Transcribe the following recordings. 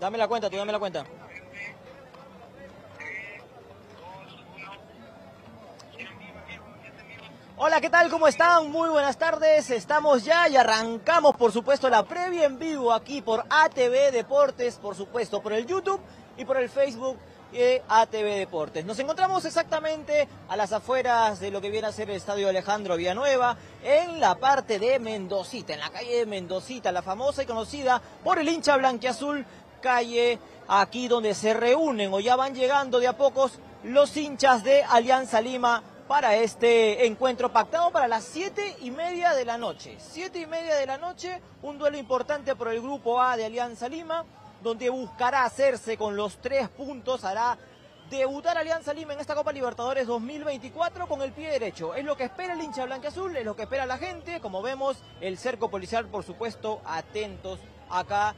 Dame la cuenta, tú dame la cuenta. Hola, ¿qué tal? ¿Cómo están? Muy buenas tardes. Estamos ya y arrancamos, por supuesto, la previa en vivo aquí por ATV Deportes, por supuesto, por el YouTube y por el Facebook de ATV Deportes. Nos encontramos exactamente a las afueras de lo que viene a ser el Estadio Alejandro Villanueva, en la parte de Mendocita, en la calle de Mendocita, la famosa y conocida por el hincha blanquiazul, calle aquí donde se reúnen o ya van llegando de a pocos los hinchas de Alianza Lima para este encuentro pactado para las siete y media de la noche. Siete y media de la noche, un duelo importante por el grupo A de Alianza Lima, donde buscará hacerse con los tres puntos, hará debutar Alianza Lima en esta Copa Libertadores 2024 con el pie derecho. Es lo que espera el hincha blanca-azul, es lo que espera la gente. Como vemos, el cerco policial, por supuesto, atentos acá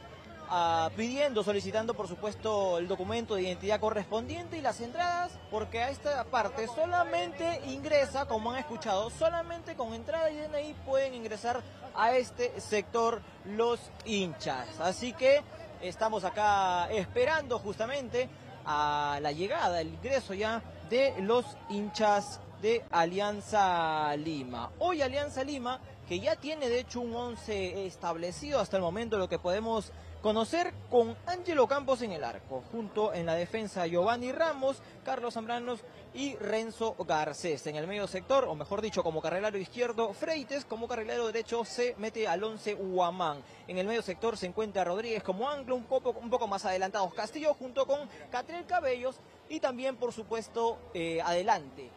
pidiendo, solicitando por supuesto el documento de identidad correspondiente y las entradas, porque a esta parte solamente ingresa, como han escuchado, solamente con entrada y DNI pueden ingresar a este sector los hinchas. Así que estamos acá esperando justamente a la llegada, el ingreso ya de los hinchas de Alianza Lima. Hoy Alianza Lima, que ya tiene de hecho un 11 establecido hasta el momento, lo que podemos conocer con Ángelo Campos en el arco, junto en la defensa Giovanni Ramos, Carlos Zambranos y Renzo Garcés. En el medio sector, o mejor dicho, como carrilero izquierdo, Freites, como carrilero derecho se mete al 11 Huamán. En el medio sector se encuentra Rodríguez como ancla, un poco, un poco más adelantados Castillo, junto con Catriel Cabellos y también, por supuesto, eh, adelante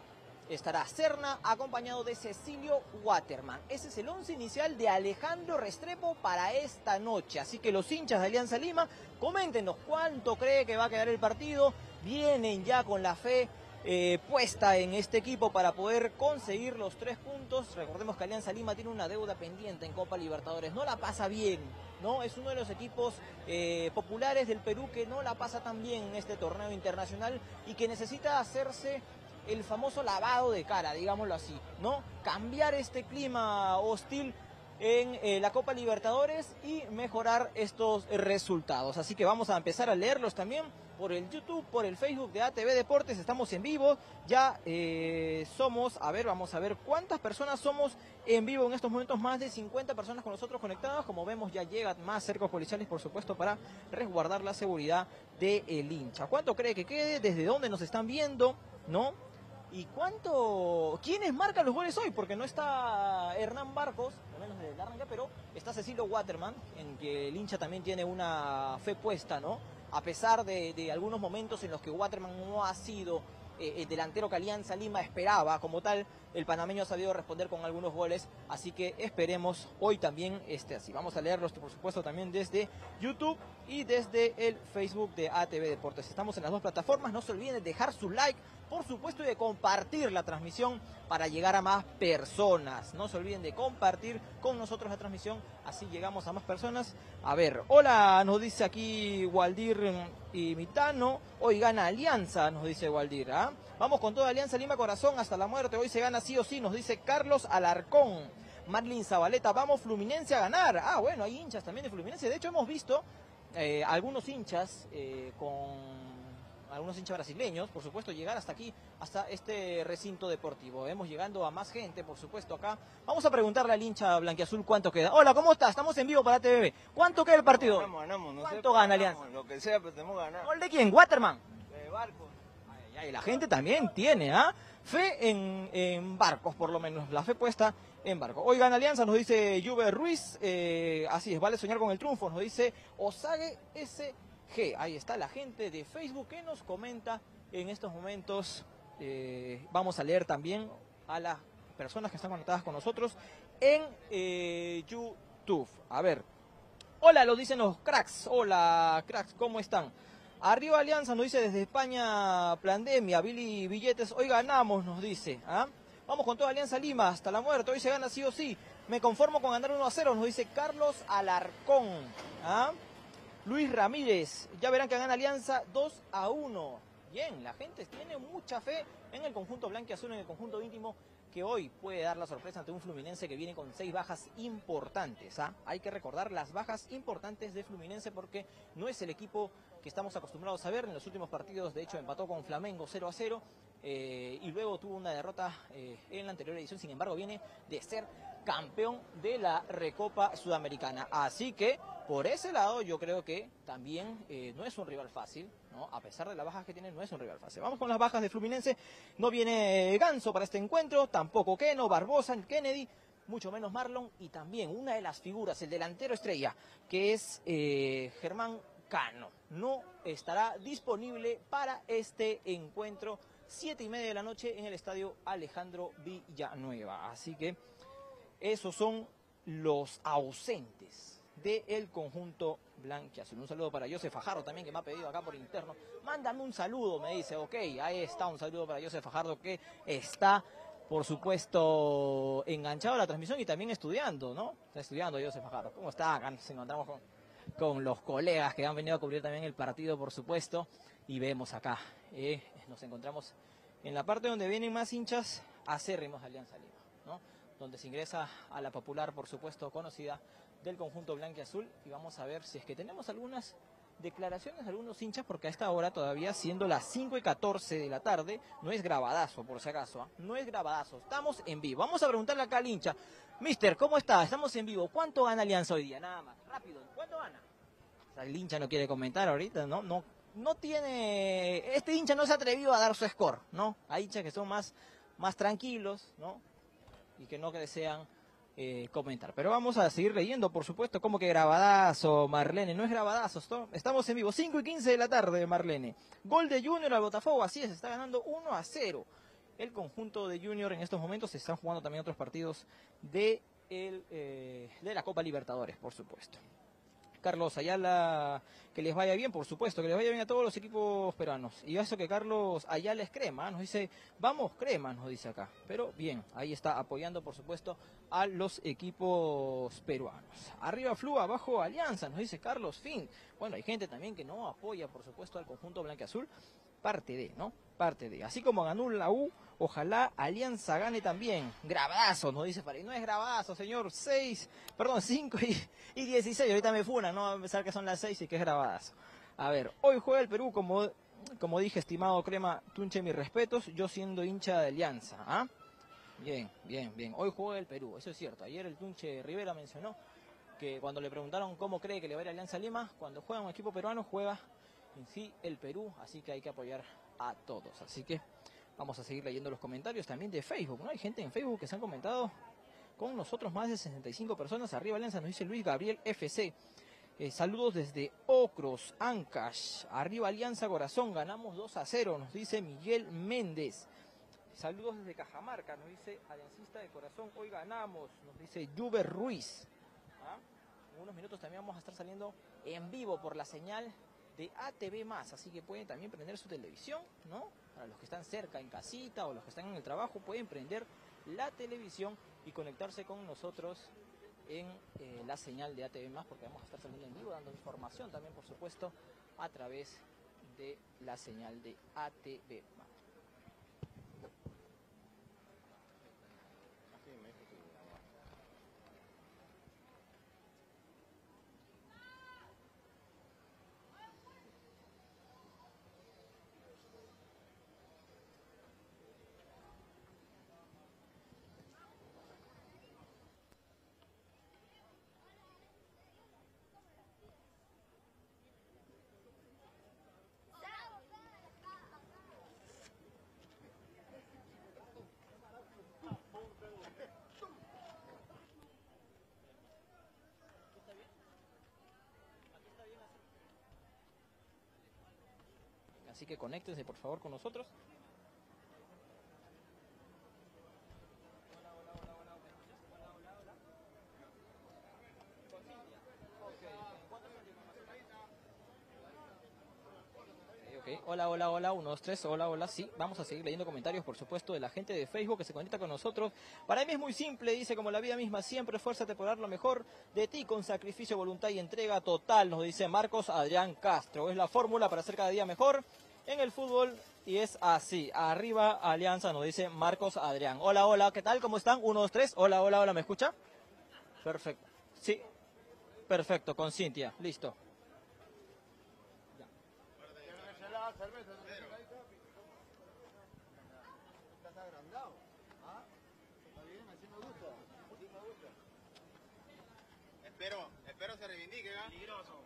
estará Cerna acompañado de Cecilio Waterman. Ese es el once inicial de Alejandro Restrepo para esta noche. Así que los hinchas de Alianza Lima, coméntenos cuánto cree que va a quedar el partido. Vienen ya con la fe eh, puesta en este equipo para poder conseguir los tres puntos. Recordemos que Alianza Lima tiene una deuda pendiente en Copa Libertadores. No la pasa bien, ¿no? Es uno de los equipos eh, populares del Perú que no la pasa tan bien en este torneo internacional y que necesita hacerse el famoso lavado de cara, digámoslo así, ¿no? Cambiar este clima hostil en eh, la Copa Libertadores y mejorar estos resultados. Así que vamos a empezar a leerlos también por el YouTube, por el Facebook de ATV Deportes. Estamos en vivo. Ya eh, somos, a ver, vamos a ver cuántas personas somos en vivo en estos momentos. Más de 50 personas con nosotros conectadas. Como vemos, ya llegan más cercos policiales, por supuesto, para resguardar la seguridad del hincha. ¿Cuánto cree que quede? ¿Desde dónde nos están viendo? ¿No? ¿Y cuánto? ¿Quiénes marcan los goles hoy? Porque no está Hernán Barcos, al menos de la pero está Cecilio Waterman, en que el hincha también tiene una fe puesta, ¿no? A pesar de, algunos momentos en los que Waterman no ha sido eh, el delantero que Alianza Lima esperaba como tal, el panameño ha sabido responder con algunos goles, así que esperemos hoy también este así. Vamos a leerlos, por supuesto, también desde YouTube y desde el Facebook de ATV Deportes. Estamos en las dos plataformas, no se olviden de dejar su like, por supuesto, y de compartir la transmisión para llegar a más personas. No se olviden de compartir con nosotros la transmisión, así llegamos a más personas. A ver, hola, nos dice aquí Waldir y Mitano. Hoy gana Alianza, nos dice Waldir. ¿ah? Vamos con toda Alianza Lima Corazón hasta la muerte. Hoy se gana sí o sí, nos dice Carlos Alarcón. Marlin Zabaleta, vamos Fluminense a ganar. Ah, bueno, hay hinchas también de Fluminense. De hecho, hemos visto eh, algunos hinchas eh, con algunos hinchas brasileños, por supuesto, llegar hasta aquí, hasta este recinto deportivo. Vemos llegando a más gente, por supuesto, acá. Vamos a preguntarle al hincha blanquiazul cuánto queda. Hola, ¿cómo estás? Estamos en vivo para TV. ¿Cuánto queda el partido? Ganamos, ganamos. No ¿Cuánto gana Alianza? Lo que sea, pero tenemos que ganar. ¿Gol de quién? ¿Waterman? De Barcos. y la gente también tiene, ¿ah? Fe en, barcos, por lo menos. La fe puesta en barcos. Hoy gana Alianza, nos dice Juve Ruiz. Eh, así es, vale soñar con el triunfo. Nos dice Osage S. G. Ahí está la gente de Facebook que nos comenta en estos momentos. Eh, vamos a leer también a las personas que están conectadas con nosotros en eh, YouTube. A ver. Hola, lo dicen los cracks. Hola, cracks, ¿cómo están? Arriba Alianza nos dice desde España, pandemia, Billy Billetes, hoy ganamos, nos dice. ¿ah? Vamos con toda Alianza Lima, hasta la muerte, hoy se gana sí o sí. Me conformo con ganar 1 a 0, nos dice Carlos Alarcón. ¿ah? Luis Ramírez. Ya verán que gana Alianza 2 a 1. Bien, la gente tiene mucha fe en el conjunto blanco azul, en el conjunto íntimo que hoy puede dar la sorpresa ante un Fluminense que viene con seis bajas importantes. ¿ah? Hay que recordar las bajas importantes de Fluminense porque no es el equipo que estamos acostumbrados a ver. En los últimos partidos, de hecho, empató con Flamengo 0 a 0 eh, y luego tuvo una derrota eh, en la anterior edición. Sin embargo, viene de ser campeón de la Recopa Sudamericana. Así que por ese lado yo creo que también eh, no es un rival fácil, ¿no? a pesar de las bajas que tiene, no es un rival fácil. Vamos con las bajas de Fluminense. No viene Ganso para este encuentro, tampoco Keno, Barbosa, Kennedy, mucho menos Marlon y también una de las figuras, el delantero estrella, que es eh, Germán Cano. No estará disponible para este encuentro. Siete y media de la noche en el estadio Alejandro Villanueva. Así que esos son los ausentes del conjunto blanquiazul. Un saludo para José Fajardo también que me ha pedido acá por interno. Mándame un saludo, me dice. Ok, ahí está un saludo para José Fajardo que está, por supuesto, enganchado a la transmisión y también estudiando, ¿no? Está estudiando José Fajardo. ¿Cómo está? Acá nos encontramos con, con los colegas que han venido a cubrir también el partido, por supuesto. Y vemos acá, eh, nos encontramos en la parte donde vienen más hinchas acérrimos de Alianza Lima, ¿no? donde se ingresa a la popular, por supuesto, conocida del conjunto blanco y azul. Y vamos a ver si es que tenemos algunas declaraciones de algunos hinchas, porque a esta hora, todavía siendo las 5 y 14 de la tarde, no es grabadazo, por si acaso, ¿ah? no es grabadazo, estamos en vivo. Vamos a preguntarle acá al hincha, Mister, ¿cómo está? Estamos en vivo, ¿cuánto gana Alianza hoy día? Nada más, rápido, ¿cuánto gana? el hincha no quiere comentar ahorita, ¿no? No, no tiene, este hincha no se ha atrevido a dar su score, ¿no? Hay hinchas que son más, más tranquilos, ¿no? y que no desean eh, comentar. Pero vamos a seguir leyendo, por supuesto, como que grabadazo, Marlene. No es grabadazo, estamos en vivo. 5 y 15 de la tarde, Marlene. Gol de Junior al Botafogo, así es, está ganando 1 a 0. El conjunto de Junior en estos momentos se están jugando también otros partidos de, el, eh, de la Copa Libertadores, por supuesto. Carlos Ayala, que les vaya bien, por supuesto, que les vaya bien a todos los equipos peruanos. Y eso que Carlos Ayala es crema, nos dice, vamos crema, nos dice acá. Pero bien, ahí está apoyando, por supuesto, a los equipos peruanos. Arriba Flu, abajo Alianza, nos dice Carlos Fin. Bueno, hay gente también que no apoya, por supuesto, al conjunto blanqueazul. Parte de, ¿no? Parte de. Así como ganó la U, Ojalá Alianza gane también. Grabadazo, nos dice Farid. No es grabadazo, señor. 6, perdón, 5 y, y 16. Ahorita me funan, ¿no? A pesar que son las 6 y que es grabadazo. A ver, hoy juega el Perú, como, como dije, estimado Crema Tunche, mis respetos. Yo siendo hincha de Alianza. ¿ah? Bien, bien, bien. Hoy juega el Perú, eso es cierto. Ayer el Tunche Rivera mencionó que cuando le preguntaron cómo cree que le va a ir Alianza Lima, cuando juega un equipo peruano, juega en sí el Perú. Así que hay que apoyar a todos. Así que Vamos a seguir leyendo los comentarios también de Facebook. ¿no? Hay gente en Facebook que se han comentado con nosotros, más de 65 personas. Arriba Alianza nos dice Luis Gabriel FC. Eh, saludos desde Ocros, Ancash. Arriba Alianza Corazón, ganamos 2 a 0, nos dice Miguel Méndez. Saludos desde Cajamarca, nos dice Aliancista de Corazón, hoy ganamos, nos dice Juber Ruiz. ¿Ah? En unos minutos también vamos a estar saliendo en vivo por la señal de ATV así que pueden también prender su televisión, ¿no? Para los que están cerca en casita o los que están en el trabajo, pueden prender la televisión y conectarse con nosotros en eh, la señal de ATV porque vamos a estar saliendo en vivo dando información también, por supuesto, a través de la señal de ATV Así que conéctense por favor con nosotros. Hola, hola, hola, uno, dos, tres, hola, hola, sí, vamos a seguir leyendo comentarios, por supuesto, de la gente de Facebook que se conecta con nosotros. Para mí es muy simple, dice, como la vida misma, siempre esfuérzate por dar lo mejor de ti con sacrificio, voluntad y entrega total, nos dice Marcos Adrián Castro. Es la fórmula para ser cada día mejor en el fútbol y es así. Arriba Alianza nos dice Marcos Adrián. Hola, hola, ¿qué tal? ¿Cómo están? Uno, dos, tres. Hola, hola, hola, ¿me escucha? Perfecto. Sí, perfecto, con Cintia. Listo. Espero, espero se reivindique, ¿ah? Peligroso.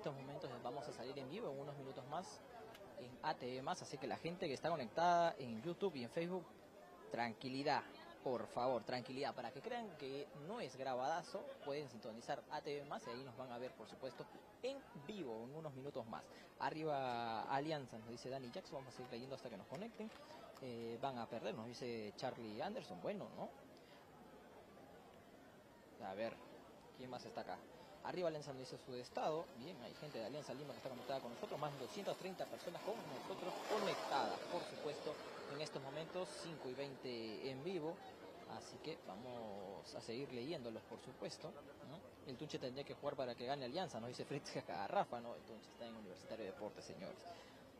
Estos momentos vamos a salir en vivo en unos minutos más en ATV más, así que la gente que está conectada en YouTube y en Facebook, tranquilidad, por favor, tranquilidad, para que crean que no es grabadazo, pueden sintonizar ATV más y ahí nos van a ver, por supuesto, en vivo en unos minutos más. Arriba Alianza, nos dice Danny Jackson, vamos a seguir leyendo hasta que nos conecten. Eh, van a perder, nos dice Charlie Anderson, bueno, ¿no? A ver, ¿quién más está acá? Arriba Alianza nos dice su estado. Bien, hay gente de Alianza Lima que está conectada con nosotros. Más de 230 personas con nosotros conectadas, por supuesto, en estos momentos, 5 y 20 en vivo. Así que vamos a seguir leyéndolos, por supuesto. El Tunche tendría que jugar para que gane Alianza, nos dice Fritz Garrafa, ¿no? El Tunche está en Universitario de Deportes, señores.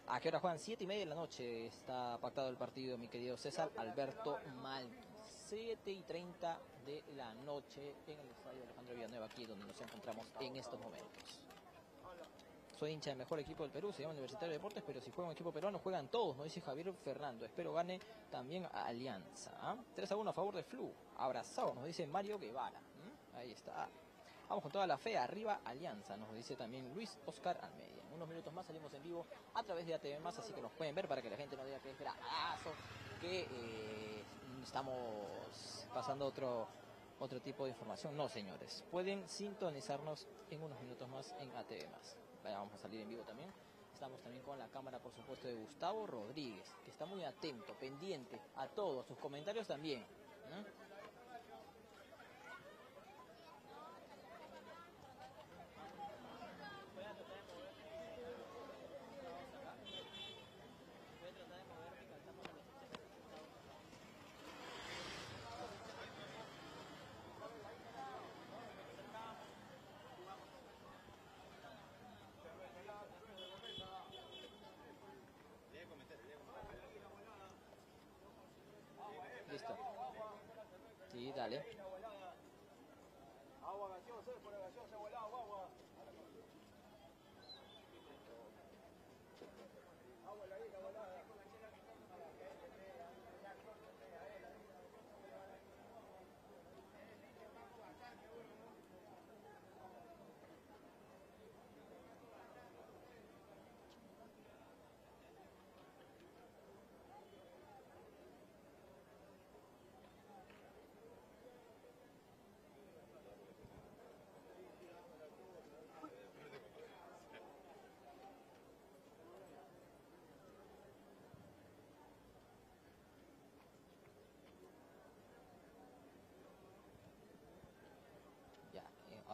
¿A qué hora juegan? Siete y media de la noche está pactado el partido, mi querido César Alberto Malqui. 7 y 30 de la noche en el estadio Alejandro Villanueva, aquí donde nos encontramos en estos momentos. Soy hincha del mejor equipo del Perú, se llama Universitario de Deportes, pero si juega un equipo peruano juegan todos, nos dice Javier Fernando. Espero gane también Alianza. ¿ah? 3 a 1 a favor de Flu. Abrazado, nos dice Mario Guevara. Ahí está. Vamos con toda la fe, arriba Alianza, nos dice también Luis Oscar Almeida. En unos minutos más salimos en vivo a través de ATV así que nos pueden ver para que la gente no diga que es gradazo, que eh, estamos pasando otro, otro tipo de información. No, señores, pueden sintonizarnos en unos minutos más en ATV Más. Vamos a salir en vivo también. Estamos también con la cámara, por supuesto, de Gustavo Rodríguez, que está muy atento, pendiente a todos, sus comentarios también.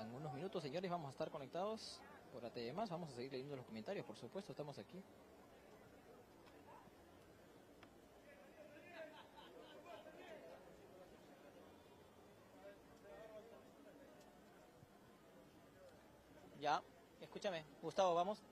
En unos minutos, señores, vamos a estar conectados por ATV más. Vamos a seguir leyendo los comentarios, por supuesto, estamos aquí. Ya, escúchame, Gustavo, vamos.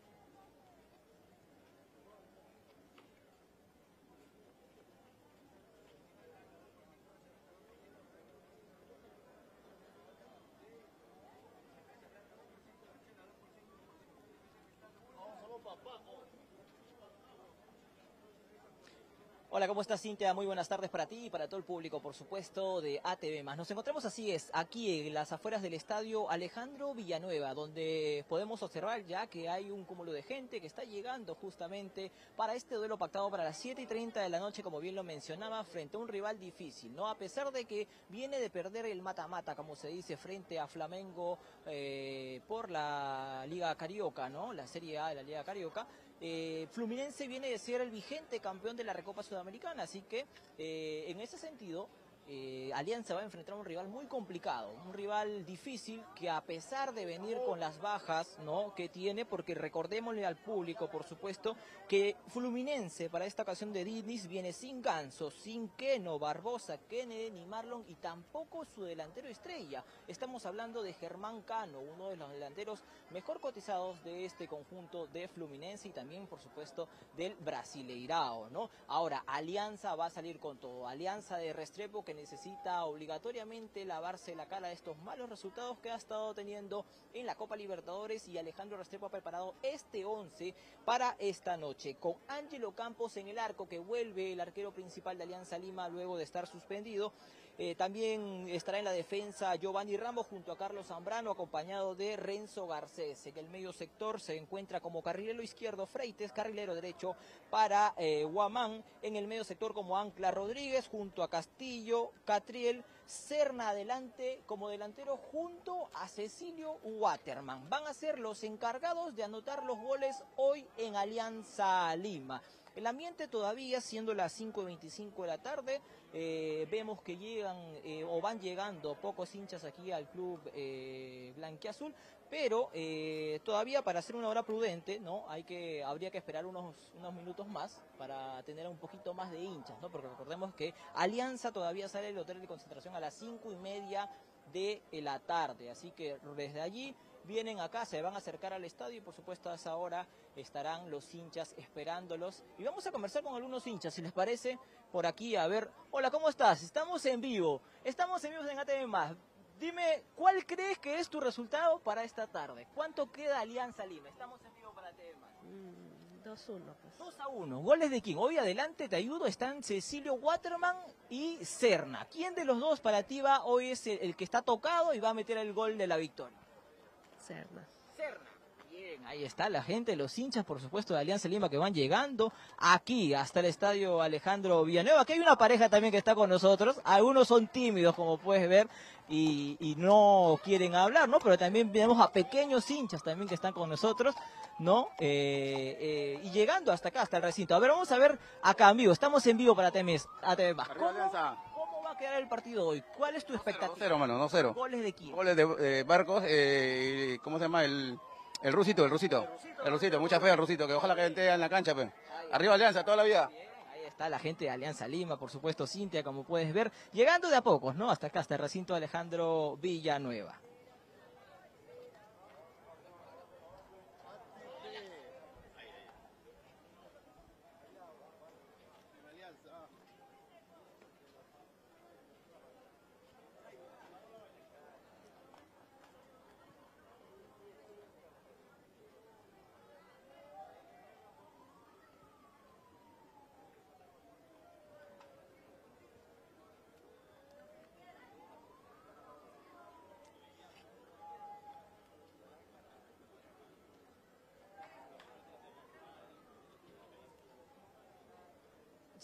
¿Cómo estás, Cintia? Muy buenas tardes para ti y para todo el público, por supuesto, de ATV+. Nos encontramos así es, aquí en las afueras del estadio Alejandro Villanueva, donde podemos observar ya que hay un cúmulo de gente que está llegando justamente para este duelo pactado para las 7 y 30 de la noche, como bien lo mencionaba, frente a un rival difícil, ¿no? A pesar de que viene de perder el mata-mata, como se dice, frente a Flamengo eh, por la Liga Carioca, ¿no? La Serie A de la Liga Carioca. Eh, Fluminense viene de ser el vigente campeón de la Recopa Sudamericana, así que eh, en ese sentido eh, Alianza va a enfrentar a un rival muy complicado, un rival difícil que a pesar de venir con las bajas ¿no? que tiene, porque recordémosle al público, por supuesto, que Fluminense para esta ocasión de Didnis viene sin Ganso, sin Keno, Barbosa, Kennedy ni Marlon y tampoco su delantero estrella. Estamos hablando de Germán Cano, uno de los delanteros mejor cotizados de este conjunto de Fluminense y también, por supuesto, del Brasileirao. ¿no? Ahora, Alianza va a salir con todo. Alianza de Restrepo que necesita obligatoriamente lavarse la cara de estos malos resultados que ha estado teniendo en la Copa Libertadores y Alejandro Restrepo ha preparado este 11 para esta noche con Ángelo Campos en el arco que vuelve el arquero principal de Alianza Lima luego de estar suspendido. Eh, también estará en la defensa Giovanni Ramos junto a Carlos Zambrano, acompañado de Renzo Garcés. En el medio sector se encuentra como carrilero izquierdo Freites, carrilero derecho para eh. En el medio sector como Ancla Rodríguez, junto a Castillo, Catriel, Serna adelante como delantero junto a Cecilio Waterman. Van a ser los encargados de anotar los goles hoy en Alianza Lima. El ambiente todavía, siendo las 5.25 de la tarde, eh, vemos que llegan eh, o van llegando pocos hinchas aquí al club eh, blanquiazul, pero eh, todavía para hacer una hora prudente, ¿no? Habría que esperar unos, unos minutos más para tener un poquito más de hinchas, ¿no? Porque recordemos que Alianza todavía sale del hotel de concentración a las cinco y media de la tarde, así que desde allí vienen acá, se van a acercar al estadio y por supuesto a esa hora estarán los hinchas esperándolos. Y vamos a conversar con algunos hinchas, si les parece, por aquí, a ver. Hola, ¿cómo estás? Estamos en vivo, estamos en vivo en ATV Más. Dime, ¿cuál crees que es tu resultado para esta tarde? ¿Cuánto queda Alianza Lima? Estamos en vivo para ATV Más. Mm, 2-1, pues. 2 a 1. ¿Goles de quién? Hoy adelante, te ayudo, están Cecilio Waterman y Serna. ¿Quién de los dos para ti va hoy es el, el que está tocado y va a meter el gol de la victoria? Serna. Serna. Bien, ahí está la gente, los hinchas, por supuesto, de Alianza Lima que van llegando aquí hasta el estadio Alejandro Villanueva. Aquí hay una pareja también que está con nosotros. Algunos son tímidos, como puedes ver, y, y no quieren hablar, ¿no? Pero también vemos a pequeños hinchas también que están con nosotros, ¿no? Eh, eh, y llegando hasta acá, hasta el recinto. A ver, vamos a ver acá en vivo. Estamos en vivo para TMS, ATV Más. Arriba Alianza. ¿Cómo va a quedar el partido hoy? ¿Cuál es tu expectativa? 2-0, mano, 2-0. ¿Goles de quién? Goles de eh, Barcos, eh, ¿cómo se llama? El, el Rusito, el Rusito. El Rusito, mucha fe al Rusito, que ojalá que esté en la cancha, pues. Arriba Alianza, toda la vida. Está la gente de Alianza Lima, por supuesto, Cintia, como puedes ver, llegando de a pocos, ¿no? Hasta acá, hasta el recinto Alejandro Villanueva.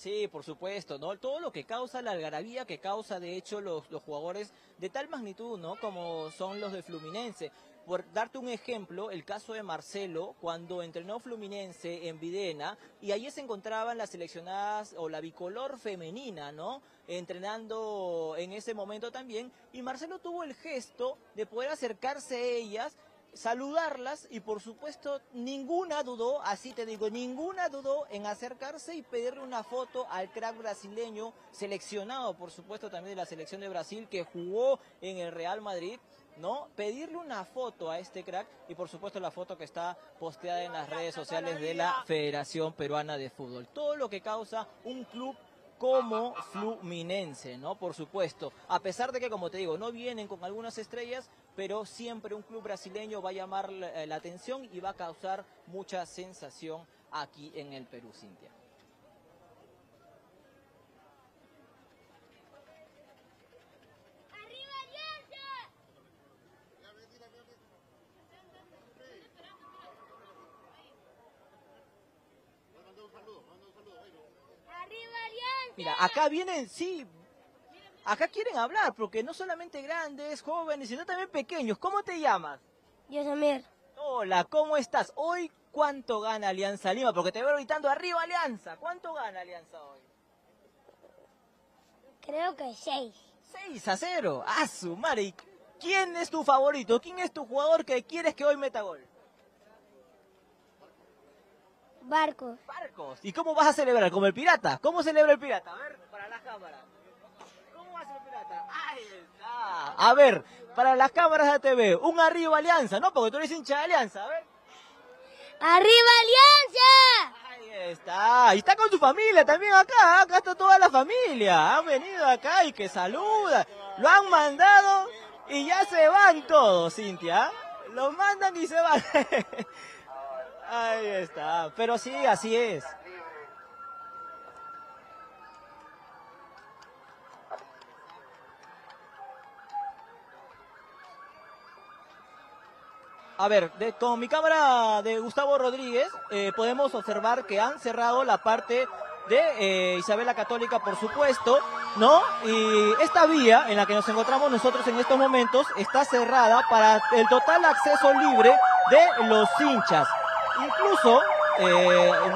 Sí, por supuesto, ¿no? Todo lo que causa la algarabía que causa, de hecho, los, los jugadores de tal magnitud, ¿no? Como son los de Fluminense. Por darte un ejemplo, el caso de Marcelo, cuando entrenó Fluminense en Videna, y allí se encontraban las seleccionadas o la bicolor femenina, ¿no? Entrenando en ese momento también, y Marcelo tuvo el gesto de poder acercarse a ellas saludarlas y por supuesto ninguna dudó, así te digo, ninguna dudó en acercarse y pedirle una foto al crack brasileño, seleccionado por supuesto también de la selección de Brasil que jugó en el Real Madrid. ¿no? Pedirle una foto a este crack y por supuesto la foto que está posteada en las redes sociales de la Federación Peruana de Fútbol. Todo lo que causa un club como Fluminense, ¿no? Por supuesto, a pesar de que, como te digo, no vienen con algunas estrellas, pero siempre un club brasileño va a llamar la, eh, la atención y va a causar mucha sensación aquí en el Perú, Cintia. ¡Arriba Alianza! Mira, acá vienen, sí, acá quieren hablar, porque no solamente grandes, jóvenes, sino también pequeños. ¿Cómo te llamas? Yo Samir. Hola, ¿cómo estás? Hoy, ¿cuánto gana Alianza Lima? Porque te veo gritando arriba Alianza. ¿Cuánto gana Alianza hoy? Creo que seis. 6 a 0. A su madre. ¿Y ¿Quién es tu favorito? ¿Quién es tu jugador que quieres que hoy meta gol? Barcos. Barcos. ¿Y cómo vas a celebrar? ¿Como el pirata? ¿Cómo celebra el pirata? A ver, para las cámaras. ¿Cómo va a ser el pirata? Ahí está. A ver, para las cámaras de TV, un arriba Alianza, ¿no? Porque tú eres hincha de Alianza, a ver. ¡Arriba Alianza! Ahí está. Y está con su familia también acá. Acá está toda la familia. Han venido acá y que saluda. Lo han mandado y ya se van todos, Cintia. Los mandan y se van. Ahí está. Pero sí, así es. A ver, de- con mi cámara de Gustavo Rodríguez eh, podemos observar que han cerrado la parte de eh, Isabela Católica, por supuesto, ¿no? Y esta vía en la que nos encontramos nosotros en estos momentos está cerrada para el total acceso libre de los hinchas. Incluso, eh, en-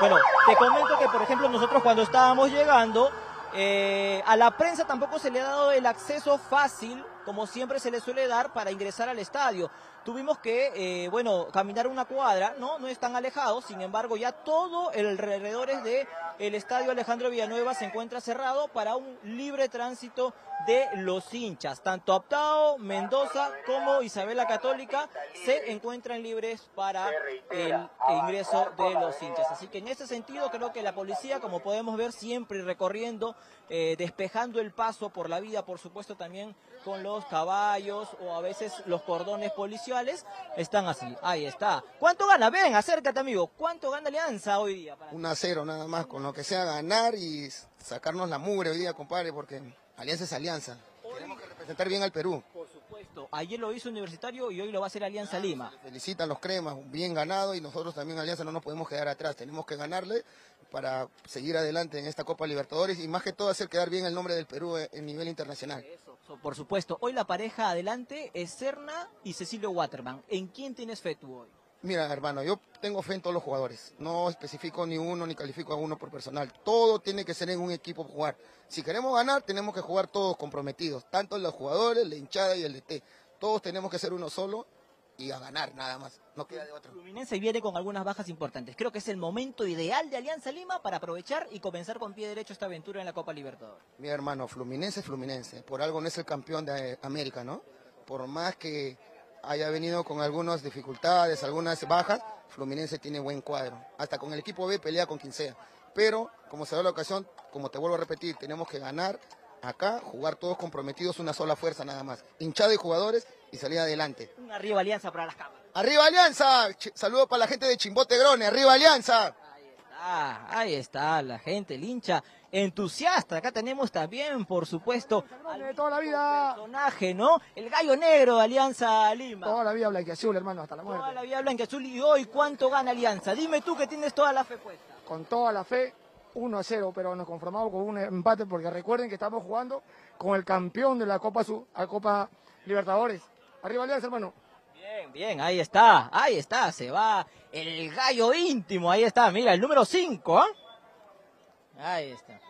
bueno, te comento que, por ejemplo, nosotros cuando estábamos llegando, eh, a la prensa tampoco se le ha dado el acceso fácil, como siempre se le suele dar, para ingresar al estadio. Tuvimos que, eh, bueno, caminar una cuadra, ¿no? No es tan alejado, sin embargo, ya todo el alrededores de el estadio Alejandro Villanueva se encuentra cerrado para un libre tránsito de los hinchas. Tanto Aptao, Mendoza como Isabela Católica se encuentran libres para el ingreso de los hinchas. Así que en ese sentido creo que la policía, como podemos ver, siempre recorriendo, eh, despejando el paso por la vía, por supuesto también con los caballos o a veces los cordones policiales, están así. Ahí está. ¿Cuánto gana? Ven, acércate amigo. ¿Cuánto gana Alianza hoy día? para- 1 a 0 nada más, con lo que sea ganar y sacarnos la mugre hoy día, compadre, porque alianza es alianza. Tenemos que representar bien al Perú. Ayer lo hizo Universitario y hoy lo va a hacer Alianza Lima. Felicitan los cremas, bien ganado y nosotros también alianza no nos podemos quedar atrás. Tenemos que ganarle para seguir adelante en esta Copa Libertadores y más que todo hacer quedar bien el nombre del Perú en nivel internacional. Eso, por supuesto. Hoy la pareja adelante es Serna y Cecilio Waterman. ¿En quién tienes fe tú hoy? Mira, hermano, yo tengo fe en todos los jugadores. No especifico ni uno ni califico a uno por personal. Todo tiene que ser en un equipo jugar. Si queremos ganar, tenemos que jugar todos comprometidos. Tanto los jugadores, la hinchada y el DT. Todos tenemos que ser uno solo y a ganar nada más. No queda de otro. Fluminense viene con algunas bajas importantes. Creo que es el momento ideal de Alianza Lima para aprovechar y comenzar con pie derecho esta aventura en la Copa Libertadores. Mi hermano, Fluminense es Fluminense. Por algo no es el campeón de América, ¿no? Por más que haya venido con algunas dificultades, algunas bajas, Fluminense tiene buen cuadro. Hasta con el equipo B pelea con quien sea. Pero, como se da la ocasión, como te vuelvo a repetir, tenemos que ganar acá, jugar todos comprometidos, una sola fuerza nada más. Hinchada y jugadores y salir adelante. Arriba Alianza para las cámaras. ¡Arriba Alianza! Saludos para la gente de Chimbote Grone. ¡Arriba Alianza! Ahí está, ahí está la gente, el hincha entusiasta. Acá tenemos también, por supuesto, al de toda la vida. personaje, ¿no? El gallo negro de Alianza Lima. Toda la vida blanquiazul, hermano, hasta la Toda muerte. la vida blanca azul y hoy cuánto gana Alianza. Dime tú que tienes toda la fe puesta. Con toda la fe, 1 a 0, pero nos conformamos con un empate porque recuerden que estamos jugando con el campeón de la Copa, Su- la Copa Libertadores. Arriba Alianza, hermano. Bien, bien, ahí está, ahí está, se va el gallo íntimo, ahí está, mira, el número 5, ¿eh? ¿ah? Ahí está.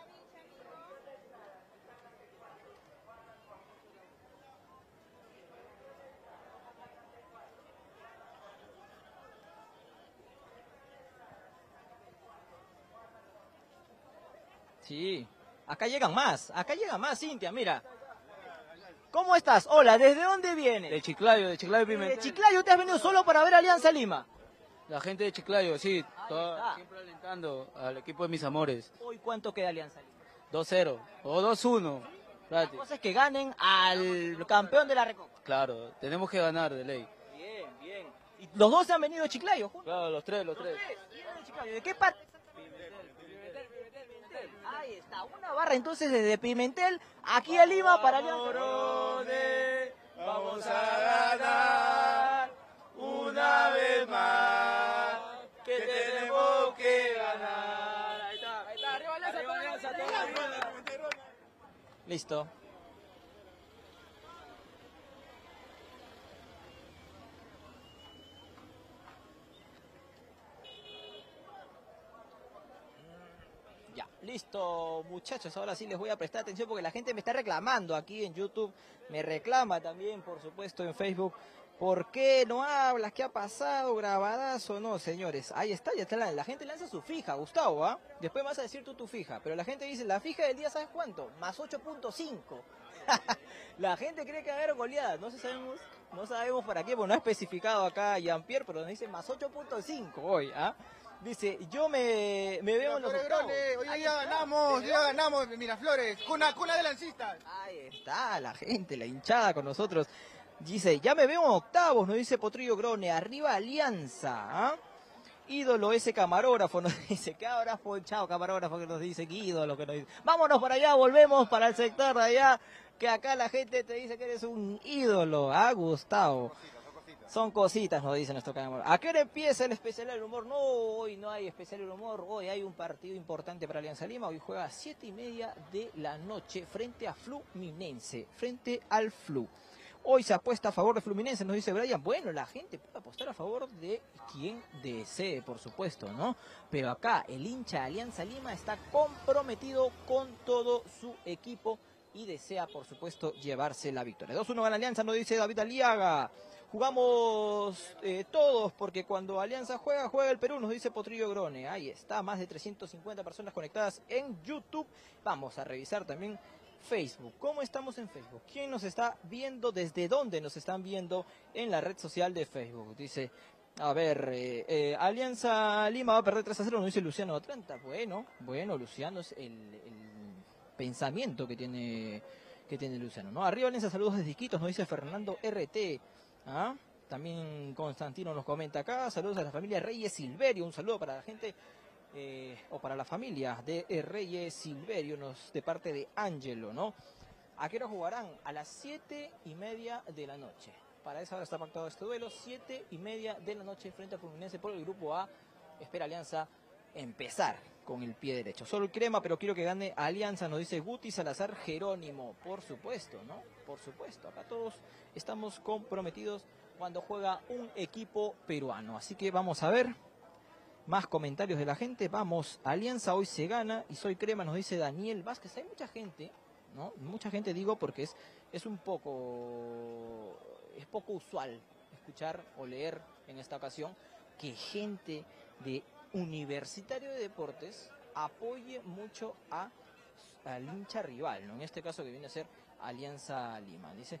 Sí, acá llegan más, acá llegan más, Cintia, mira. ¿Cómo estás? Hola, ¿desde dónde vienes? De Chiclayo, de Chiclayo Pimentel. Chiclayo, ¿te has venido solo para ver Alianza Lima? La gente de Chiclayo, sí, toda- siempre alentando al equipo de mis amores. Hoy, ¿cuánto queda Alianza Lima? 2-0 o 2-1. La cosa es que ganen al campeón de la Recopa. Claro, tenemos que ganar de ley. Bien, bien. Y los dos se han venido de Chiclayo, juntos. Claro, los tres, los Los tres. tres, de. ¿De qué parte? Ahí está, una barra entonces desde Pimentel, aquí a Lima para Alianza. Vamos a ganar una vez más. Que tenemos que ganar. Ahí está, ahí está, arriba Alianza, arriba Alianza, Listo. Listo muchachos, ahora sí les voy a prestar atención porque la gente me está reclamando aquí en YouTube, me reclama también por supuesto en Facebook. ¿Por qué no hablas? ¿Qué ha pasado? ¿Grabadas o no, señores? Ahí está, ya está. La, la gente lanza su fija, Gustavo, ¿ah? Después vas a decir tú tu fija. Pero la gente dice, la fija del día, ¿sabes cuánto? Más 8.5. la gente cree que va a haber goleadas. No sabemos, no sabemos para qué, porque no ha especificado acá Jean-Pierre, pero nos dice más 8.5 hoy, ¿ah? Dice, yo me, me veo en los octavos. Hoy está. ganamos, ya ganamos, Miraflores, cuna, cuna de lancistas. Ahí está la gente, la hinchada con nosotros. Dice, ya me veo en octavos, nos dice Potrillo Grone, arriba Alianza. ¿ah? Ídolo ese camarógrafo, nos dice, ¿qué habrá ponchado camarógrafo que nos dice? ¿Qué ídolo que nos dice? Vámonos para allá, volvemos para el sector de allá, que acá la gente te dice que eres un ídolo, ¿ah, Gustavo? Son cositas, nos dice nuestro camarógrafo. ¿A qué hora empieza el especial del humor? No, hoy no hay especial del humor, hoy hay un partido importante para Alianza Lima, hoy juega a siete y media de la noche frente a Fluminense, frente al Flu. Hoy se apuesta a favor de Fluminense, nos dice Brian. Bueno, la gente puede apostar a favor de quien desee, por supuesto, ¿no? Pero acá el hincha Alianza Lima está comprometido con todo su equipo y desea, por supuesto, llevarse la victoria. 2-1 gana Alianza, nos dice David Aliaga. Jugamos eh, todos porque cuando Alianza juega, juega el Perú, nos dice Potrillo Grone. Ahí está, más de 350 personas conectadas en YouTube. Vamos a revisar también Facebook. ¿Cómo estamos en Facebook? ¿Quién nos está viendo? ¿Desde dónde nos están viendo en la red social de Facebook? Dice, a ver, eh, eh, Alianza Lima va a perder 3 a 0, nos dice Luciano Atlanta. Bueno, bueno, Luciano es el, pensamiento que tiene que tiene Luciano, ¿no? Arriba Alianza, saludos desde Iquitos, nos dice Fernando RT. ¿Ah? También Constantino nos comenta acá, saludos a la familia Reyes Silverio, un saludo para la gente eh, o para la familia de eh, Reyes Silverio, nos, de parte de Angelo, ¿no? ¿A qué hora jugarán? A las siete y media de la noche. Para esa hora está pactado este duelo, siete y media de la noche frente a Fluminense por el grupo A. Espera Alianza empezar con el pie derecho. Solo el crema, pero quiero que gane Alianza, nos dice Guti Salazar Jerónimo. Por supuesto, ¿no? Por supuesto. Acá todos estamos comprometidos cuando juega un equipo peruano. Así que vamos a ver más comentarios de la gente. Vamos, Alianza hoy se gana y soy crema, nos dice Daniel Vázquez. Hay mucha gente, ¿no? Mucha gente digo porque es, es un poco, es poco usual escuchar o leer en esta ocasión que gente de Universitario de Deportes apoye mucho a, al hincha rival, ¿no? En este caso que viene a ser Alianza Lima. Dice,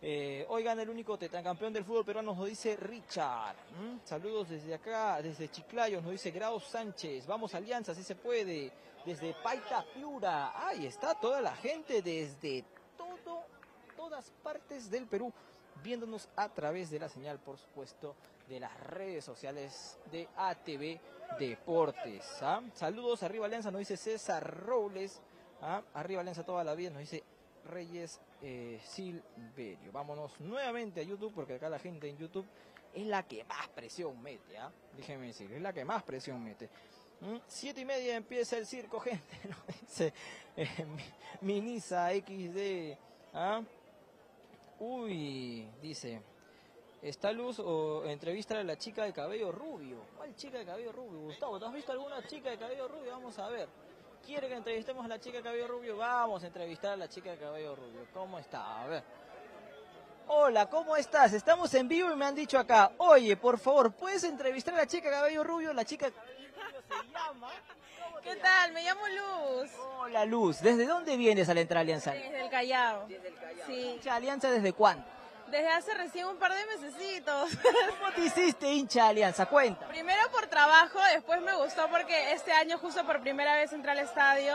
eh, hoy gana el único tetracampeón del fútbol peruano, nos dice Richard. Saludos desde acá, desde Chiclayo, nos dice Grau Sánchez. Vamos Alianza, si se puede. Desde Paita Piura. Ahí está toda la gente desde todo, todas partes del Perú, viéndonos a través de la señal, por supuesto, de las redes sociales de ATV Deportes. ¿ah? Saludos, arriba Alianza, nos dice César Robles. ¿ah? Arriba Alianza toda la vida, nos dice Reyes eh, Silverio. Vámonos nuevamente a YouTube, porque acá la gente en YouTube es la que más presión mete, ¿ah? Déjenme decir, es la que más presión mete. ¿Mm? Siete y media empieza el circo, gente, ¿no? dice eh, mi- Minisa XD. ¿ah? Uy, dice, ¿está luz o entrevista a la chica de cabello rubio? ¿Cuál chica de cabello rubio? Gustavo, ¿tú has visto alguna chica de cabello rubio? Vamos a ver. ¿Quiere que entrevistemos a la chica de cabello rubio? Vamos a entrevistar a la chica de cabello rubio. ¿Cómo está? A ver. Hola, ¿cómo estás? Estamos en vivo y me han dicho acá, oye, por favor, ¿puedes entrevistar a la chica de cabello rubio? La chica... se llama? ¿Qué tal? Me llamo Luz. Hola Luz, ¿desde dónde vienes al entrar a Alianza? Desde el Callao. Sí. ¿Hincha Alianza desde cuándo? Desde hace recién un par de mesecitos. ¿Cómo te hiciste hincha Alianza? Cuenta. Primero por trabajo, después me gustó porque este año justo por primera vez entré al estadio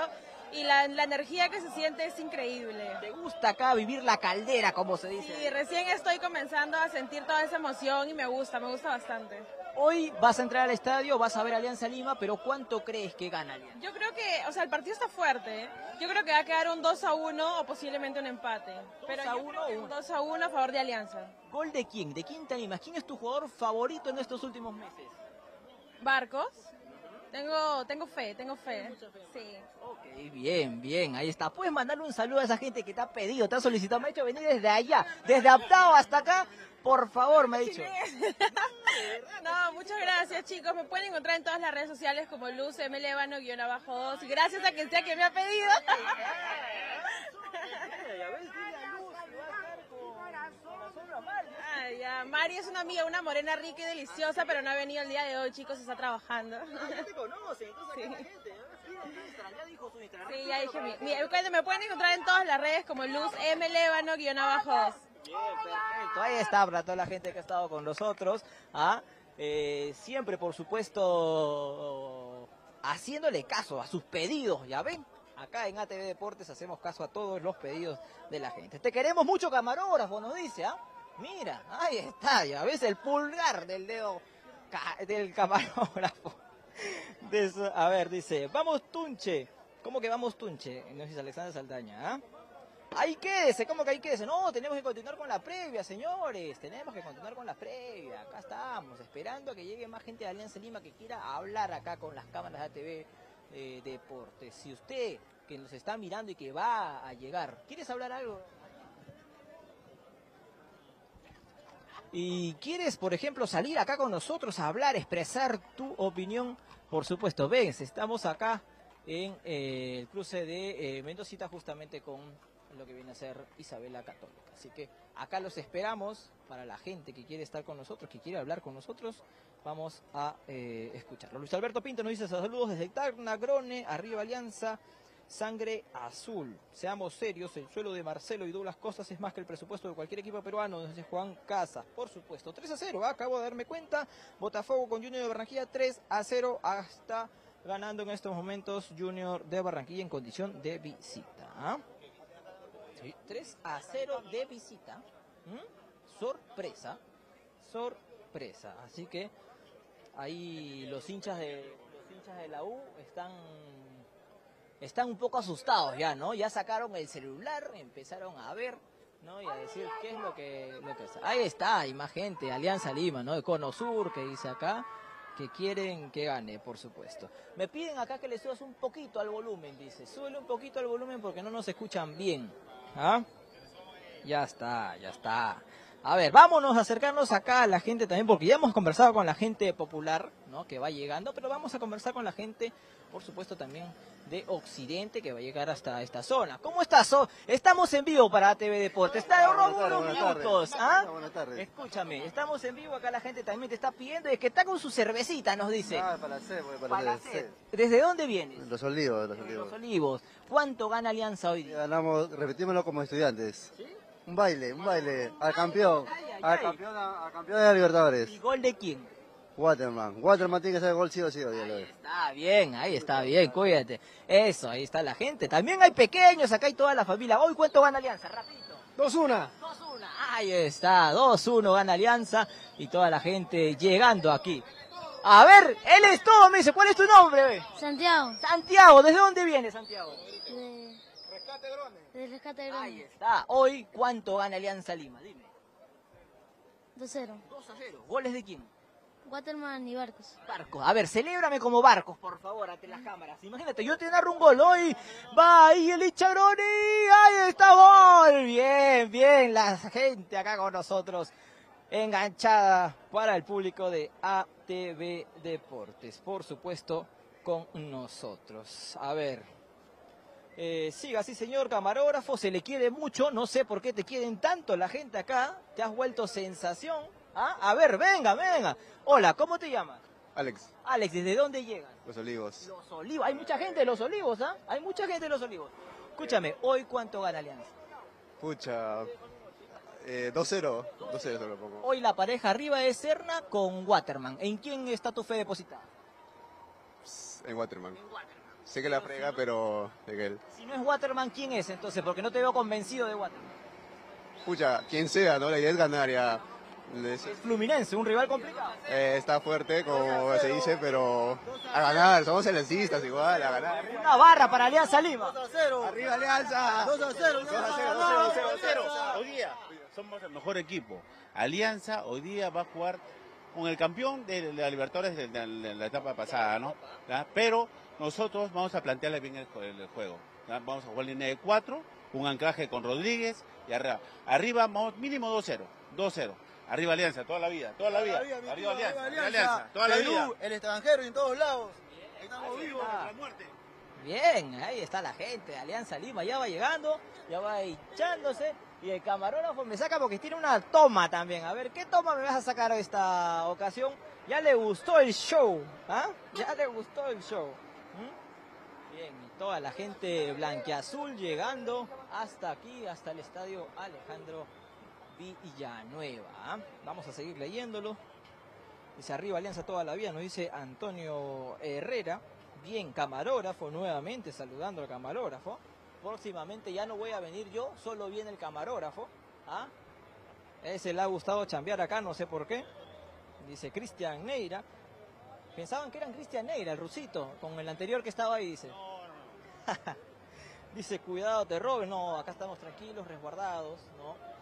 y la, la energía que se siente es increíble. ¿Te gusta acá vivir la caldera, como se dice? Sí, recién estoy comenzando a sentir toda esa emoción y me gusta, me gusta bastante. Hoy vas a entrar al estadio, vas a ver Alianza Lima, pero ¿cuánto crees que gana Alianza? Yo creo que, o sea, el partido está fuerte. ¿eh? Yo creo que va a quedar un 2 a 1 o posiblemente un empate. Pero a yo 1 creo que o un 2 a 1 a favor de Alianza. ¿Gol de quién? ¿De quién te animas? ¿Quién es tu jugador favorito en estos últimos meses? Barcos. Tengo, tengo fe, tengo fe. Sí. Ok, bien, bien, ahí está. Puedes mandarle un saludo a esa gente que te ha pedido, te ha solicitado, me ha hecho venir desde allá, desde Aptao hasta acá. Por favor, me ha dicho. No, muchas gracias chicos. Me pueden encontrar en todas las redes sociales como Luz M. Levano, guion abajo 2. Y gracias a quien sea que me ha pedido. Ya. Mari es una amiga, una morena rica y deliciosa, pero no ha venido el día de hoy, chicos, está trabajando. Ya te conoce, entonces Sí. la gente. su Instagram, ya dijo su Instagram. Sí, ya dije mi. mi- me pueden encontrar en todas las redes como Luz M. Levano, guion abajo 2. Bien, perfecto. Ahí está para toda la gente que ha estado con nosotros. ¿ah? Eh, siempre, por supuesto, haciéndole caso a sus pedidos, ¿ya ven? Acá en ATV Deportes hacemos caso a todos los pedidos de la gente. Te queremos mucho camarógrafo, nos dice, ¿ah? Mira, ahí está, ya ves el pulgar del dedo del camarógrafo. De eso- a ver, dice, vamos Tunche. ¿Cómo que vamos Tunche? Nos dice Alexander Saldaña, ¿ah? Ahí quédese, ¿cómo que ahí quédese? No, tenemos que continuar con la previa, señores. Tenemos que continuar con la previa. Acá estamos, esperando a que llegue más gente de Alianza Lima que quiera hablar acá con las cámaras de ATV eh, Deportes. Si usted que nos está mirando y que va a llegar, ¿quieres hablar algo? Y quieres, por ejemplo, salir acá con nosotros a hablar, expresar tu opinión, por supuesto, ven, estamos acá en eh, el cruce de eh, Mendocita justamente con lo que viene a ser Isabela Católica. Así que acá los esperamos para la gente que quiere estar con nosotros, que quiere hablar con nosotros. Vamos a eh, escucharlo. Luis Alberto Pinto nos dice saludos desde Tacna, Grone, arriba Alianza, sangre azul. Seamos serios, el suelo de Marcelo y Douglas Costas es más que el presupuesto de cualquier equipo peruano, desde Juan Casas, por supuesto. 3 a 0, ¿ah? acabo de darme cuenta. Botafogo con Junior de Barranquilla 3 a 0 hasta ganando en estos momentos Junior de Barranquilla en condición de visita. ¿ah? Sí, 3 a 0 de visita. ¿Mm? Sorpresa, sorpresa. Así que ahí los hinchas de los hinchas de la U están están un poco asustados ya, ¿no? Ya sacaron el celular, empezaron a ver, ¿no? Y a decir qué es lo que, lo que es. Ahí está, hay más gente, Alianza Lima, ¿no? De Cono Sur, que dice acá, que quieren que gane, por supuesto. Me piden acá que le subas un poquito al volumen, dice. Súbele un poquito al volumen porque no nos escuchan bien. ¿Ah? Ya está, ya está. A ver, vámonos a acercarnos acá a la gente también, porque ya hemos conversado con la gente popular, ¿no? Que va llegando, pero vamos a conversar con la gente, por supuesto, también de Occidente, que va a llegar hasta esta zona. ¿Cómo estás? So- Estamos en vivo para ATV Deportes. Está de unos minutos, ¿ah? Buenas tardes. Escúchame, estamos en vivo, acá la gente también te está pidiendo, es que está con su cervecita, nos dice. Ah, para hacer, voy para, Para hacer. ¿Desde dónde vienes? Los olivos, los olivos. Los Olivos. ¿Cuánto gana Alianza hoy día? Ganamos, repetímoslo como estudiantes. Un baile, un baile. Al campeón. Al campeón, al campeón de la Libertadores. ¿Y gol de quién? Waterman. Waterman tiene que ser gol sí o sí. hoy es. Está bien, ahí está bien, cuídate. Eso, ahí está la gente. También hay pequeños, acá hay toda la familia. Hoy, ¿cuánto gana Alianza? Rapidito. 2-1. 2-1. Ahí está, 2-1 gana Alianza y toda la gente llegando aquí. A ver, él es todo, me dice, ¿cuál es tu nombre? ve? Santiago. Santiago, ¿desde dónde viene Santiago? De... De Rescate Ahí Grande. está. Hoy, ¿cuánto gana Alianza Lima? Dime. 2-0. 2 a 0. ¿Goles de quién? Waterman y Barcos. Barcos. A ver, celébrame como Barcos, por favor, ante las cámaras. Imagínate, yo te narro un gol hoy. Va ahí el Ichagroni. Ahí está gol. Bien, bien. La gente acá con nosotros. Enganchada para el público de ATV Deportes. Por supuesto, con nosotros. A ver. Eh, siga así, señor camarógrafo. Se le quiere mucho. No sé por qué te quieren tanto la gente acá. Te has vuelto sensación. ¿Ah? A ver, venga, venga. Hola, ¿cómo te llamas? Alex, Alex, ¿desde dónde llegan? Los Olivos. Los Olivos. Hay mucha gente de Los Olivos, ¿ah? Hay mucha gente de Los Olivos. Escúchame, ¿hoy cuánto gana Alianza? Pucha, eh, 2-0, 2-0 solo poco. Hoy la pareja arriba es Serna con Waterman. ¿En quién está tu fe depositada? En Waterman. Sé que la frega, pero él. Si no es Waterman, ¿quién es entonces? Porque no te veo convencido de Waterman. Pucha, quien sea, ¿no? La idea es ganar ya. Les- Fluminense, un rival complicado. eh, está fuerte, como se dice, pero a ganar. Somos celencistas igual, a ganar. Una barra para Alianza Lima. ¡Arriba Alianza! 2 a 0, 2 a 0, 2 a 0, 2 a 0. Hoy día somos el mejor equipo. Alianza hoy día va a jugar con el campeón de la Libertadores de, la etapa pasada, ¿no? Pero nosotros vamos a plantearle bien el, jue- el juego. Vamos a jugar línea de cuatro, un anclaje con Rodríguez y arriba. Arriba vamos mínimo 2-0, 2-0. Arriba Alianza, toda la vida, toda la vida. Arriba Alianza, arriba Alianza, toda la Perú, vida. el extranjero y en todos lados. Estamos vivos. Bien, ahí está la gente de Alianza Lima, ya va llegando, ya va echándose. Y el camarógrafo me saca porque tiene una toma también. A ver, ¿qué toma me vas a sacar esta ocasión? Ya le gustó el show, ¿ah? Ya le gustó el show. ¿Mm? Bien, y toda la gente blanqueazul llegando hasta aquí, hasta el estadio Alejandro Villanueva. ¿ah? Vamos a seguir leyéndolo. Dice arriba Alianza toda la vida, nos dice Antonio Herrera. Bien, camarógrafo nuevamente, saludando al camarógrafo. Próximamente ya no voy a venir yo, solo viene el camarógrafo. ¿ah? Ese le ha gustado chambear acá, no sé por qué. Dice Cristian Neira. Pensaban que eran Cristian Neira, el rusito, con el anterior que estaba ahí, dice. dice, cuidado, te roben. No, acá estamos tranquilos, resguardados, ¿no?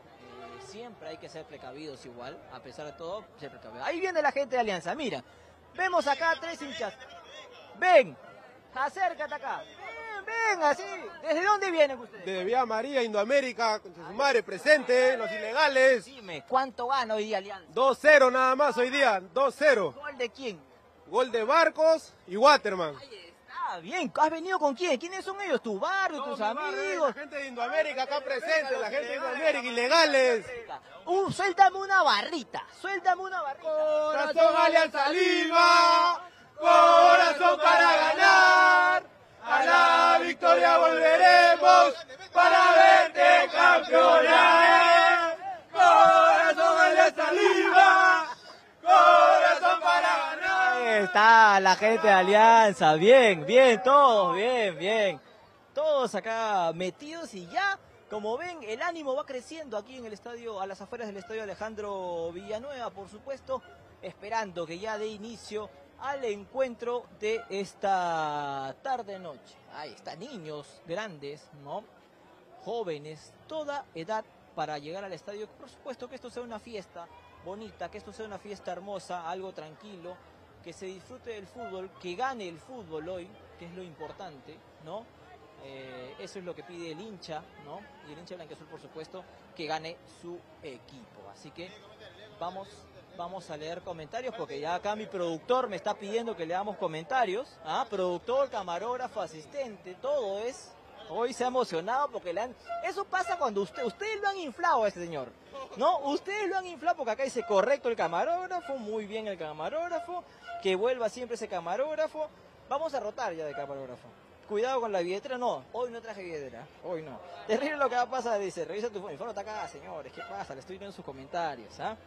Siempre hay que ser precavidos igual, a pesar de todo, ser precavidos. Ahí viene la gente de Alianza, mira. Vemos acá tres hinchas. Ven, acércate acá. Ven, ven, así. ¿Desde dónde vienen ustedes? De Vía María, Indoamérica, con su madre presente, los ilegales. Dime, ¿cuánto gana hoy día Alianza? 2-0 nada más hoy día, 2-0. ¿Gol de quién? Gol de Barcos y Waterman. Ah, bien, ¿has venido con quién? ¿Quiénes son ellos? ¿Tu barrio, tus amigos? La gente de Indoamérica acá presente, la gente de Indoamérica, ilegales. Uh, suéltame una barrita, suéltame una barrita. Corazón Alianza Lima, corazón para ganar. A la victoria volveremos para verte campeonar. Corazón Alianza Lima, corazón está la gente de Alianza, bien, bien, todos, bien, bien. Todos acá metidos y ya, como ven, el ánimo va creciendo aquí en el estadio, a las afueras del estadio Alejandro Villanueva, por supuesto, esperando que ya dé inicio al encuentro de esta tarde-noche. Ahí está, niños, grandes, ¿no? Jóvenes, toda edad para llegar al estadio. Por supuesto que esto sea una fiesta bonita, que esto sea una fiesta hermosa, algo tranquilo, que se disfrute del fútbol, que gane el fútbol hoy, que es lo importante, ¿no? Eh, eso es lo que pide el hincha, ¿no? Y el hincha blanqueazul, por supuesto, que gane su equipo. Así que vamos, vamos a leer comentarios, porque ya acá mi productor me está pidiendo que leamos comentarios. ¿ah? Productor, camarógrafo, asistente, todo es. Hoy se ha emocionado porque le han... Eso pasa cuando usted, ustedes lo han inflado a este señor. ¿No? Ustedes lo han inflado porque acá dice correcto el camarógrafo, muy bien el camarógrafo, que vuelva siempre ese camarógrafo. Vamos a rotar ya de camarógrafo. Cuidado con la billetera, no, hoy no traje billetera, hoy no. Terrible lo que va a pasar, dice, revisa tu phone, está acá, señores, ¿qué pasa? Le estoy viendo sus comentarios, ¿ah?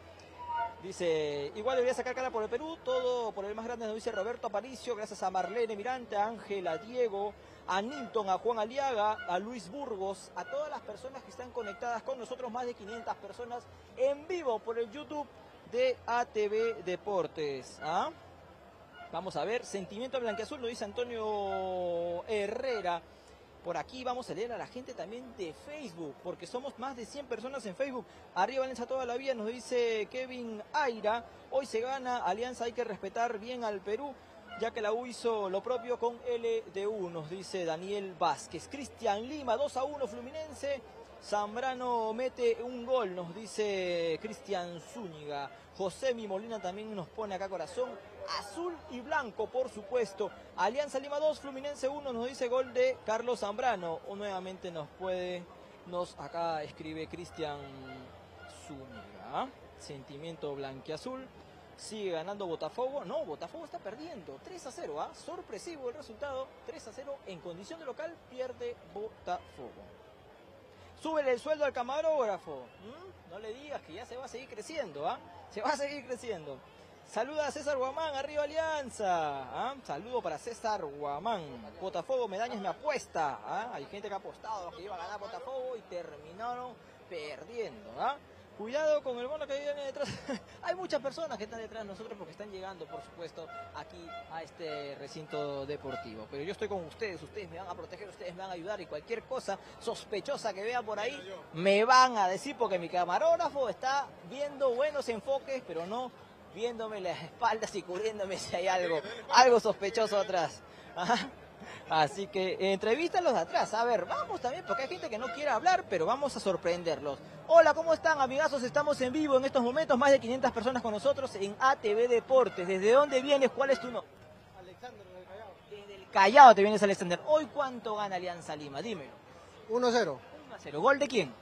Dice, igual debería sacar cara por el Perú, todo por el más grande, nos dice Roberto Aparicio, gracias a Marlene Mirante, a Ángela, Diego, a Nilton, a Juan Aliaga, a Luis Burgos, a todas las personas que están conectadas con nosotros, más de 500 personas en vivo por el YouTube de ATV Deportes. ¿ah? Vamos a ver, sentimiento blanqueazul, lo dice Antonio Herrera. Por aquí vamos a leer a la gente también de Facebook, porque somos más de 100 personas en Facebook. Arriba Alianza toda la vida, nos dice Kevin Aira. Hoy se gana, Alianza hay que respetar bien al Perú, ya que la U hizo lo propio con LDU, nos dice Daniel Vázquez. Cristian Lima, 2 a 1 Fluminense. Zambrano mete un gol, nos dice Cristian Zúñiga. José Mi Molina también nos pone acá corazón. Azul y blanco, por supuesto. Alianza Lima 2, Fluminense 1, nos dice gol de Carlos Zambrano. O nuevamente nos puede, nos acá escribe Cristian Zúñiga. Sentimiento blanquiazul. Sigue ganando Botafogo. No, Botafogo está perdiendo. 3 a 0, ¿ah? Sorpresivo el resultado. 3 a 0 en condición de local. Pierde Botafogo. Súbele el sueldo al camarógrafo. ¿m? No le digas que ya se va a seguir creciendo, ¿ah? Se va a seguir creciendo. Saluda a César Guamán, arriba Alianza. ¿ah? Saludo para César Guamán. Botafogo, medallas me apuesta. ¿ah? Hay gente que ha apostado que iba a ganar Botafogo y terminaron perdiendo. ¿ah? Cuidado con el bono que viene detrás. Hay muchas personas que están detrás de nosotros porque están llegando, por supuesto, aquí a este recinto deportivo. Pero yo estoy con ustedes, ustedes me van a proteger, ustedes me van a ayudar y cualquier cosa sospechosa que vean por ahí me van a decir porque mi camarógrafo está viendo buenos enfoques, pero no viéndome las espaldas y cubriéndome si hay algo, algo sospechoso atrás. Ajá. Así que entrevístalos de atrás. A ver, vamos también, porque hay gente que no quiere hablar, pero vamos a sorprenderlos. Hola, ¿cómo están, amigazos? Estamos en vivo en estos momentos, más de 500 personas con nosotros en ATV Deportes. ¿Desde dónde vienes? ¿Cuál es tu nombre? Alexander del Callao. Desde el Callao te vienes, Alexander. Hoy, ¿cuánto gana Alianza Lima? Dímelo. 1-0. 1 a 0. ¿Gol de quién?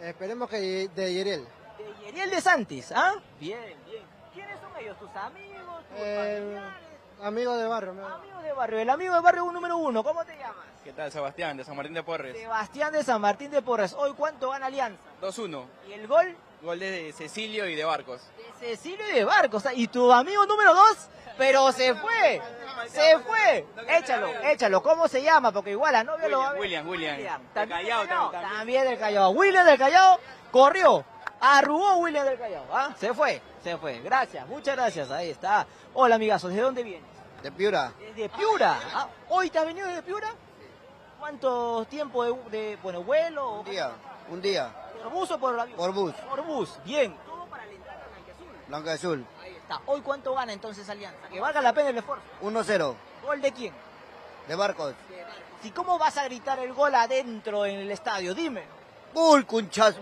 Esperemos que de Yerel. De Yeriel de Santis, ¿ah? Bien, bien. ¿Quiénes son ellos? ¿Tus amigos? ¿Tus Eh, familiares? Amigo de barrio. amigo. Amigo de barrio. El amigo de barrio número uno. ¿Cómo te llamas? ¿Qué tal, Sebastián, de San Martín de Porres? Sebastián de San Martín de Porres. Hoy, ¿cuánto gana Alianza? 2-1. ¿Y el gol? Gol de Cecilio y de Barcos. De Cecilio y de Barcos. ¿Y tu amigo número dos? Pero se fue. Se fue. Échalo, échalo. ¿Cómo se llama? Porque igual la novia lo va a ver. William, William. También Callao, del Callao. también. También del Callao. William del Callao corrió. Arrugó William del Callao. ¿ah? Se fue, se fue. Gracias, muchas gracias. Ahí está. Hola, amigazos. ¿De dónde vienes? De Piura. Desde Piura. Ah, ¿Hoy te has venido desde Piura? ¿Cuánto tiempo de, de, bueno, vuelo? Un día. Un día. ¿Por bus o por avión? Por bus. Por bus. Bien. Todo para alentar a Blanquiazul. Blanco y azul. Ahí está. ¿Hoy cuánto gana entonces Alianza? Que valga la pena el esfuerzo. 1-0. ¿Gol de quién? De Barcos. ¿Y cómo vas a gritar el gol adentro en el estadio? Dime. ¡Bull,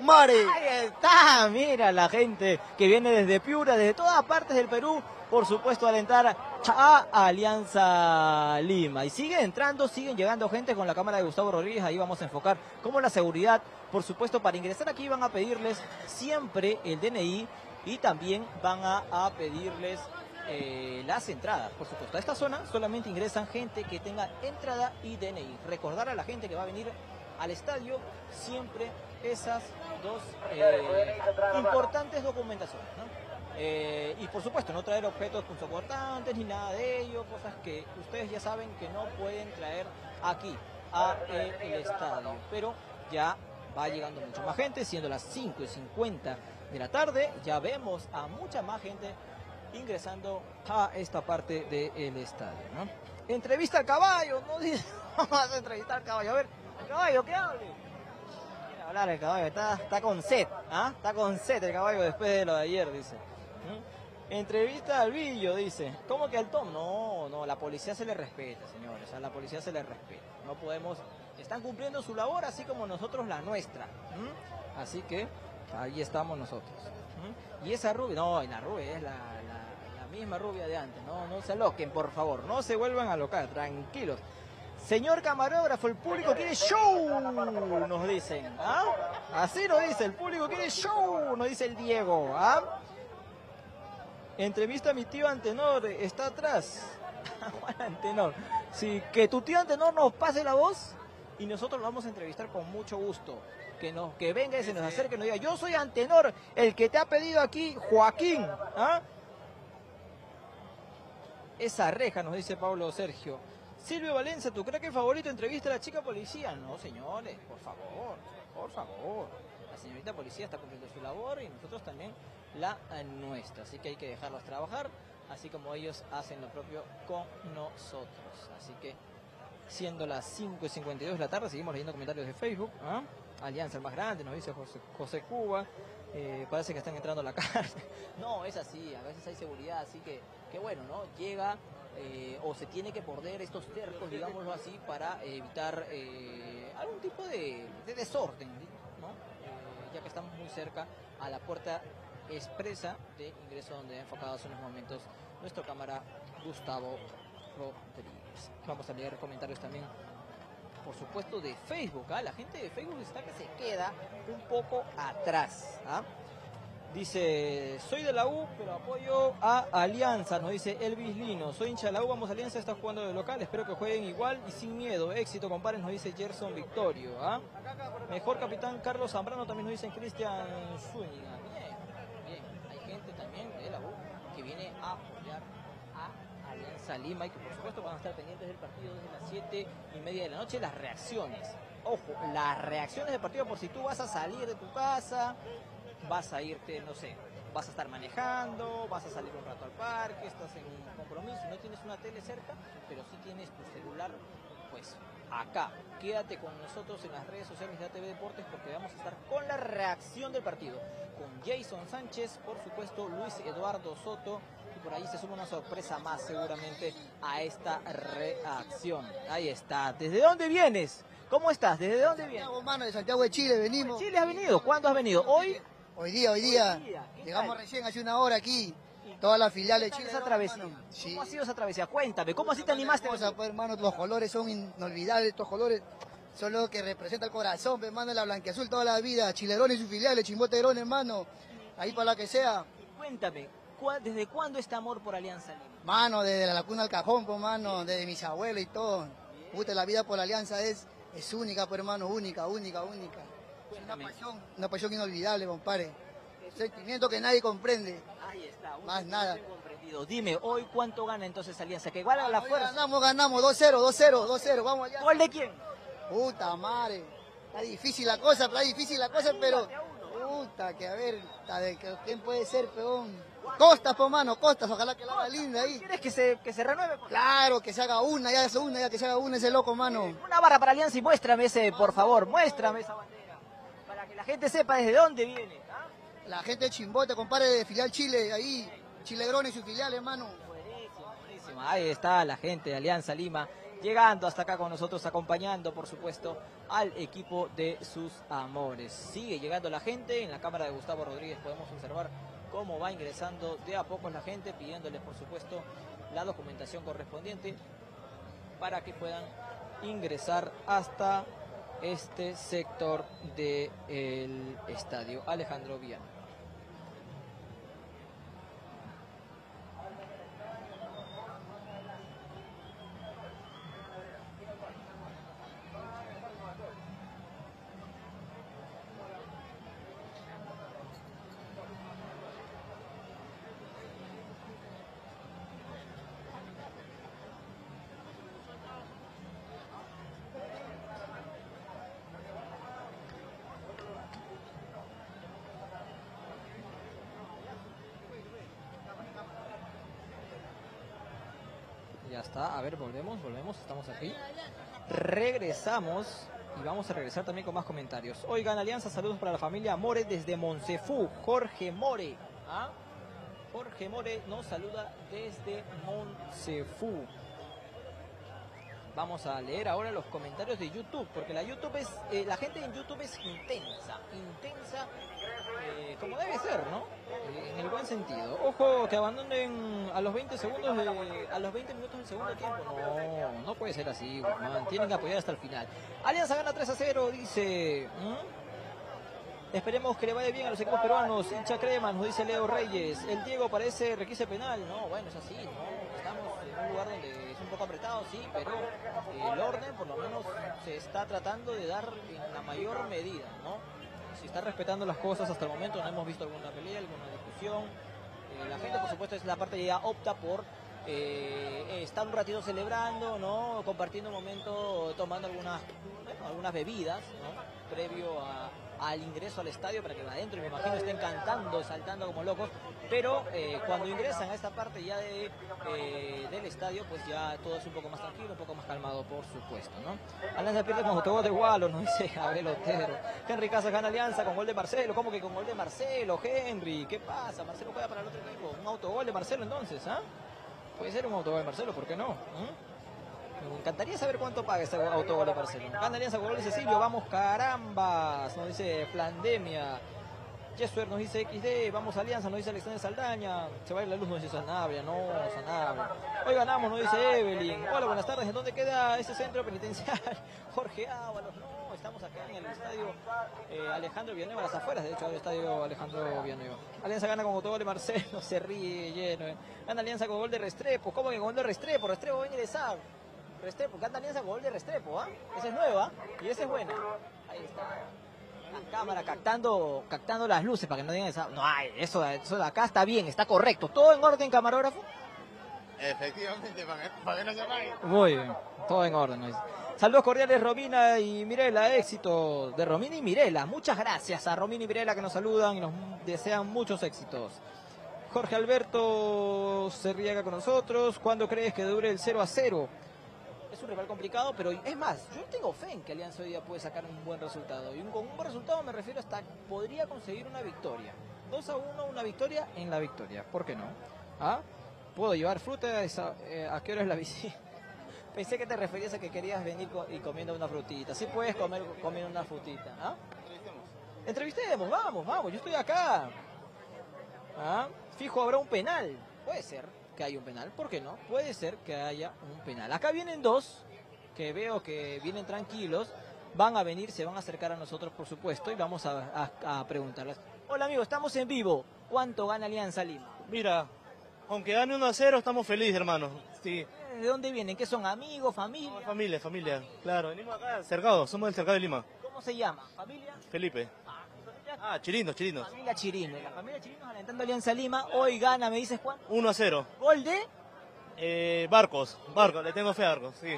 Mare! Ahí está, mira la gente que viene desde Piura, desde todas partes del Perú, por supuesto alentar a Alianza Lima. Y sigue entrando, siguen llegando gente con la cámara de Gustavo Rodríguez, ahí vamos a enfocar cómo la seguridad, por supuesto, para ingresar aquí van a pedirles siempre el DNI y también van a, a pedirles eh, las entradas, por supuesto. A esta zona solamente ingresan gente que tenga entrada y DNI. Recordar a la gente que va a venir al estadio siempre esas dos eh, importantes documentaciones. ¿no? Eh, y por supuesto, no traer objetos punzocortantes ni nada de ello, cosas que ustedes ya saben que no pueden traer aquí a eh, el estadio. Pero ya va llegando mucha más gente, siendo las 5 y 50 de la tarde, ya vemos a mucha más gente ingresando a esta parte del estadio. ¿no? Entrevista al caballo, no vamos a entrevistar al caballo, a ver, caballo, ¿qué hable? Quiere hablar el caballo, está, está con sed, ¿ah? Está con sed el caballo después de lo de ayer, dice. ¿Mm? Entrevista al Villo, dice. ¿Cómo que al Tom? No, no, la policía se le respeta, señores. A la policía se le respeta. No podemos. Están cumpliendo su labor así como nosotros la nuestra. ¿Mm? Así que ahí estamos nosotros. ¿Mm? Y esa rubia, no, y la rubia es la, misma rubia de antes. No, no se aloquen, por favor. No se vuelvan a alocar, tranquilos. Señor camarógrafo, el público quiere show, nos dicen. ¿ah? Así nos dice, el público quiere show, nos dice el Diego. ¿ah? Entrevista a mi tío Antenor, está atrás. Juan Antenor. Sí, que tu tío Antenor nos pase la voz y nosotros lo vamos a entrevistar con mucho gusto. Que, nos, que venga y se nos acerque y nos diga, yo soy Antenor, el que te ha pedido aquí, Joaquín. ¿ah? Esa reja, nos dice Pablo Sergio. Silvio Valencia, ¿tu crack favorito entrevista a la chica policía? No, señores, por favor, por favor. La señorita policía está cumpliendo su labor y nosotros también la eh, nuestra. Así que hay que dejarlos trabajar, así como ellos hacen lo propio con nosotros. Así que, siendo las 5 y 52 de la tarde, seguimos leyendo comentarios de Facebook. ¿ah? Alianza el más grande, nos dice José, Cuba. Eh, parece que están entrando a la cárcel. No, es así, a veces hay seguridad, así que, que bueno, ¿no? Llega eh, o se tiene que morder estos tercos, digámoslo así, para evitar eh, algún tipo de, de desorden. Eh, ya que estamos muy cerca a la puerta expresa de ingreso donde ha enfocado hace unos momentos nuestro cámara Gustavo Rodríguez. Vamos a leer comentarios también, por supuesto, de Facebook. ¿ah? La gente de Facebook está que se queda un poco atrás. ¿ah? Dice, soy de la U, pero apoyo a Alianza, nos dice Elvis Lino. Soy hincha de la U, vamos a Alianza, está jugando de local, espero que jueguen igual y sin miedo. Éxito, compadres, nos dice Gerson Victorio. ¿ah? Mejor capitán Carlos Zambrano, también nos dicen Cristian Zúñiga. Bien, bien. Hay gente también de la U que viene a apoyar a Alianza Lima y que por supuesto van a estar pendientes del partido desde las 7 y media de la noche. Las reacciones, ojo, las reacciones del partido por si tú vas a salir de tu casa, vas a irte, no sé, vas a estar manejando, vas a salir un rato al parque, estás en un compromiso, no tienes una tele cerca, pero sí tienes tu celular, pues acá. Quédate con nosotros en las redes sociales de ATV Deportes porque vamos a estar con la reacción del partido. Con Jason Sánchez, por supuesto, Luis Eduardo Soto. Y por ahí se suma una sorpresa más seguramente a esta reacción. Ahí está. ¿Desde dónde vienes? ¿Cómo estás? ¿Desde dónde vienes? Santiago, mano, de Santiago de Chile venimos. ¿De Chile has venido? ¿Cuándo has venido? ¿Hoy? Hoy día, hoy día. Llegamos recién hace una hora aquí. Todas las filiales de Chile. esa travesía? ¿Cómo ha sido esa travesía? Cuéntame, ¿cómo así te animaste? Cosa, pues, hermano, los colores son inolvidables, estos colores son lo que representa el corazón, hermano, la blanqueazul toda la vida, Chilerón y sus filiales, Chimboterón, hermano, ahí para la que sea. Cuéntame, ¿cuá- ¿desde cuándo este amor por Alianza Lima? Mano, desde la lacuna al cajón, pues, mano, desde mis abuelos y todo. Puta, la vida por la alianza es, es única, pues, hermano, única, única, única. Una pasión, una pasión inolvidable, compadre. Sentimiento que nadie comprende. Ahí está, Más nada. comprendido. Dime, ¿hoy cuánto gana entonces Alianza? Que igual a la Hoy fuerza. Ganamos, ganamos, 2-0, 2-0, 2-0, vamos allá. ¿Gol de quién? Puta madre. Está difícil la cosa, está difícil la cosa, pero. Puta, que a ver, de ¿quién puede ser, peón? Costas, po mano, Costas, ojalá que la haga linda ahí. ¿Quieres que se, que se renueve? Claro, que se haga una, ya es una, ya que se haga una ese loco, mano. Una barra para Alianza y muéstrame ese, por favor, muéstrame esa bandera. La gente sepa desde dónde viene. ¿ah? La gente de Chimbote, compadre de filial Chile, ahí, Chilegrón y su filial, hermano. Buenísimo. Ahí está la gente de Alianza Lima llegando hasta acá con nosotros, acompañando, por supuesto, al equipo de sus amores. Sigue llegando la gente, en la cámara de Gustavo Rodríguez podemos observar cómo va ingresando de a poco la gente, pidiéndoles, por supuesto, la documentación correspondiente para que puedan ingresar hasta este sector del estadio Alejandro Viana. Ya está, a ver, volvemos, volvemos, estamos aquí. Regresamos y vamos a regresar también con más comentarios. Oigan, Alianza, saludos para la familia More desde Monsefú, Jorge More. ¿ah? Jorge More nos saluda desde Monsefú. Vamos a leer ahora los comentarios de YouTube, porque la YouTube es, eh, la gente en YouTube es intensa, intensa, eh, como debe ser, ¿no? Eh, en el buen sentido. Ojo, que abandonen a los 20 segundos, de- a los 20 minutos del segundo tiempo. No, no puede ser así, Guzmán. Tienen que apoyar hasta el final. Alianza gana 3 a 0, dice. ¿Mm? Esperemos que le vaya bien a los equipos peruanos. Hincha crema, nos dice Leo Reyes. El Diego parece requise penal. No, bueno, es así, ¿no? Estamos en un lugar donde un poco apretado, sí, pero eh, el orden por lo menos se está tratando de dar en la mayor medida, ¿no? Se está respetando las cosas hasta el momento, no hemos visto alguna pelea, alguna discusión. Eh, la gente, por supuesto, es la parte que ya opta por eh, estar un ratito celebrando, ¿no? Compartiendo un momento, tomando algunas, bueno, algunas bebidas, ¿no? Previo a- al ingreso al estadio para que adentro, me imagino, estén cantando, saltando como locos. Pero eh, cuando ingresan a esta parte ya de, eh, del estadio, pues ya todo es un poco más tranquilo, un poco más calmado, por supuesto, ¿no? Alianza pierde con autogol de Gualo, nos dice Abel Otero. Henry Casas gana Alianza con gol de Marcelo. ¿Cómo que con gol de Marcelo, Henry? ¿Qué pasa? Marcelo juega para el otro equipo. Un autogol de Marcelo entonces, ¿ah? Puede ser un autogol de Marcelo, ¿por qué no? ¿Mm? Me encantaría saber cuánto paga este autogol de Marcelo. Gana Alianza con gol de Cecilio, vamos carambas, nos dice Plandemia. Jesuer nos dice XD, vamos Alianza, nos dice Alexander Saldaña. Se va a ir la luz, nos dice Sanabria, no, Sanabria. Hoy ganamos, nos dice Evelyn. Hola, buenas tardes, ¿en dónde queda ese centro penitenciario? Jorge Ábalos, no, Estamos acá en el estadio eh, Alejandro Villanueva, las afueras, de hecho, del estadio Alejandro Villanueva. Alianza gana con autogol de Marcelo, se ríe lleno. eh. Gana Alianza con gol de Restrepo. ¿Cómo que con gol de Restrepo? Restrepo va a ingresar. Restrepo, gana Alianza con gol de Restrepo, ¿ah? Esa es nueva y esa es buena. Ahí está. La cámara captando, captando las luces para que no digan esa. No, ay, eso, eso de acá está bien, está correcto. Todo en orden, camarógrafo. Efectivamente, para que, no se apaguen. Muy bien, todo en orden. ¿no? Saludos cordiales Romina y Mirela, éxito de Romina y Mirela. Muchas gracias a Romina y Mirela que nos saludan y nos desean muchos éxitos. Jorge Alberto se riega con nosotros. ¿Cuándo crees que dure el 0 a 0? Es un rival complicado, pero es más, yo tengo fe en que Alianza hoy día puede sacar un buen resultado. Y con un buen resultado me refiero hasta podría conseguir una victoria. 2 a 1, una victoria en la victoria. ¿Por qué no? ¿Ah? ¿Puedo llevar fruta? Esa- eh, ¿A qué hora es la visita? Pensé que te referías a que querías venir co- y comiendo una frutita. Sí puedes comer comiendo una frutita. ¿ah? Entrevistemos, vamos, vamos, yo estoy acá. ¿Ah? Fijo, habrá un penal. Puede ser que haya un penal, ¿por qué no? Puede ser que haya un penal. Acá vienen dos, que veo que vienen tranquilos. Van a venir, se van a acercar a nosotros, por supuesto, y vamos a, a- a preguntarles. Hola, amigo, estamos en vivo. ¿Cuánto gana Alianza Lima? Mira, aunque gane 1 a 0, estamos felices, hermano. Sí, ¿De dónde vienen? ¿Qué son? ¿Amigos, familia? familia, familia. Claro, venimos acá, cercado, somos del cercado de Lima. ¿Cómo se llama? ¿Familia? Felipe. Ah, chirinos, chirinos. Familia Chirino. La familia Chirinos alentando a Alianza Lima. Hoy gana, ¿me dices cuánto? 1 a 0. ¿Gol de? Eh, barcos, barcos, le tengo fe a Barcos, sí.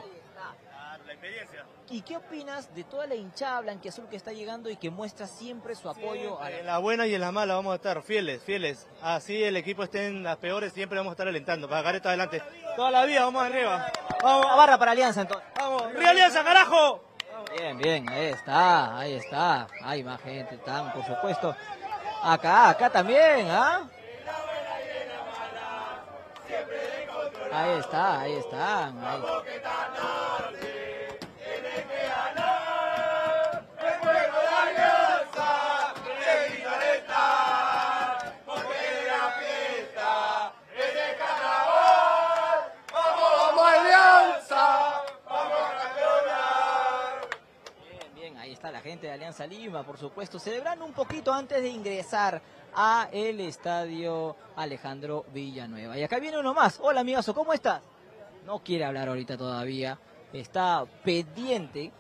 La experiencia. ¿Y qué opinas de toda la hinchada blanquiazul que está llegando y que muestra siempre su apoyo a En las buenas y en las malas vamos a estar fieles, fieles. Así el equipo esté en las peores, siempre vamos a estar alentando para sacar esto adelante. Toda la vida, vamos arriba. Vamos, a barra para Alianza entonces. Vamos, ¡Río Alianza, carajo! Bien, bien, ahí está, ahí está. Hay más gente, están, por supuesto. Acá, acá también, ¿ah? Ahí está, ahí están. ahí. ¡Vamos, Alianza! Bien, bien, ahí está la gente de Alianza Lima, por supuesto, celebrando un poquito antes de ingresar a el estadio Alejandro Villanueva. Y acá viene uno más. Hola, amigazo, ¿cómo estás? No quiere hablar ahorita todavía. Está pendiente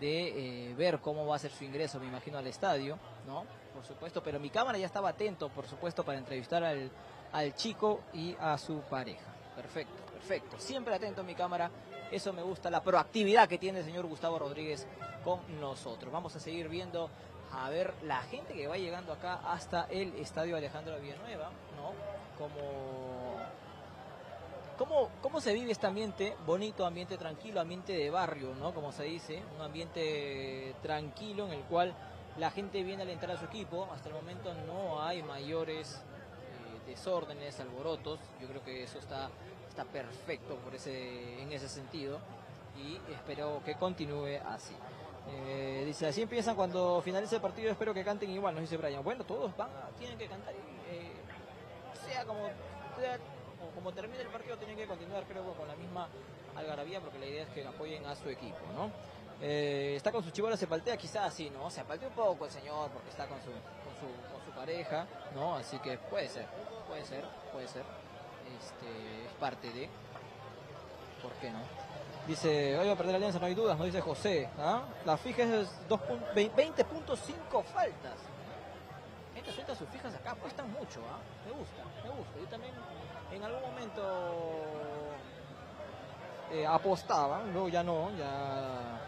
de eh, ver cómo va a ser su ingreso, me imagino, al estadio, ¿no? Por supuesto, pero mi cámara ya estaba atento, por supuesto, para entrevistar al, al chico y a su pareja. Perfecto, perfecto. Siempre atento mi cámara. Eso me gusta, la proactividad que tiene el señor Gustavo Rodríguez con nosotros. Vamos a seguir viendo a ver la gente que va llegando acá hasta el Estadio Alejandro Villanueva, ¿no? Como ¿Cómo, ¿Cómo se vive este ambiente? Bonito, ambiente tranquilo, ambiente de barrio, ¿no? Como se dice, un ambiente tranquilo en el cual la gente viene a alentar a su equipo. Hasta el momento no hay mayores eh, desórdenes, alborotos. Yo creo que eso está, está perfecto por ese, en ese sentido y espero que continúe así. Eh, dice, así empiezan cuando finalice el partido, espero que canten igual, nos dice Brian. Bueno, todos van, tienen que cantar, eh, sea como sea como termine el partido, tienen que continuar, creo, con la misma algarabía, porque la idea es que apoyen a su equipo, ¿no? Eh, está con su chivola, se paltea, quizás sí, ¿no? Se paltea un poco el señor, porque está con su, con su, con su pareja, ¿no? Así que puede ser, puede ser, puede ser. Este, es parte de. ¿Por qué no? Dice, hoy va a perder la alianza, no hay dudas, nos dice José. ¿ah? La fija es dos pun- ve- 20.5 faltas. Gente suelta sus fijas acá, apuestan mucho, ¿ah? Me gusta, me gusta. Yo también en algún momento eh, apostaba, luego ya no, ya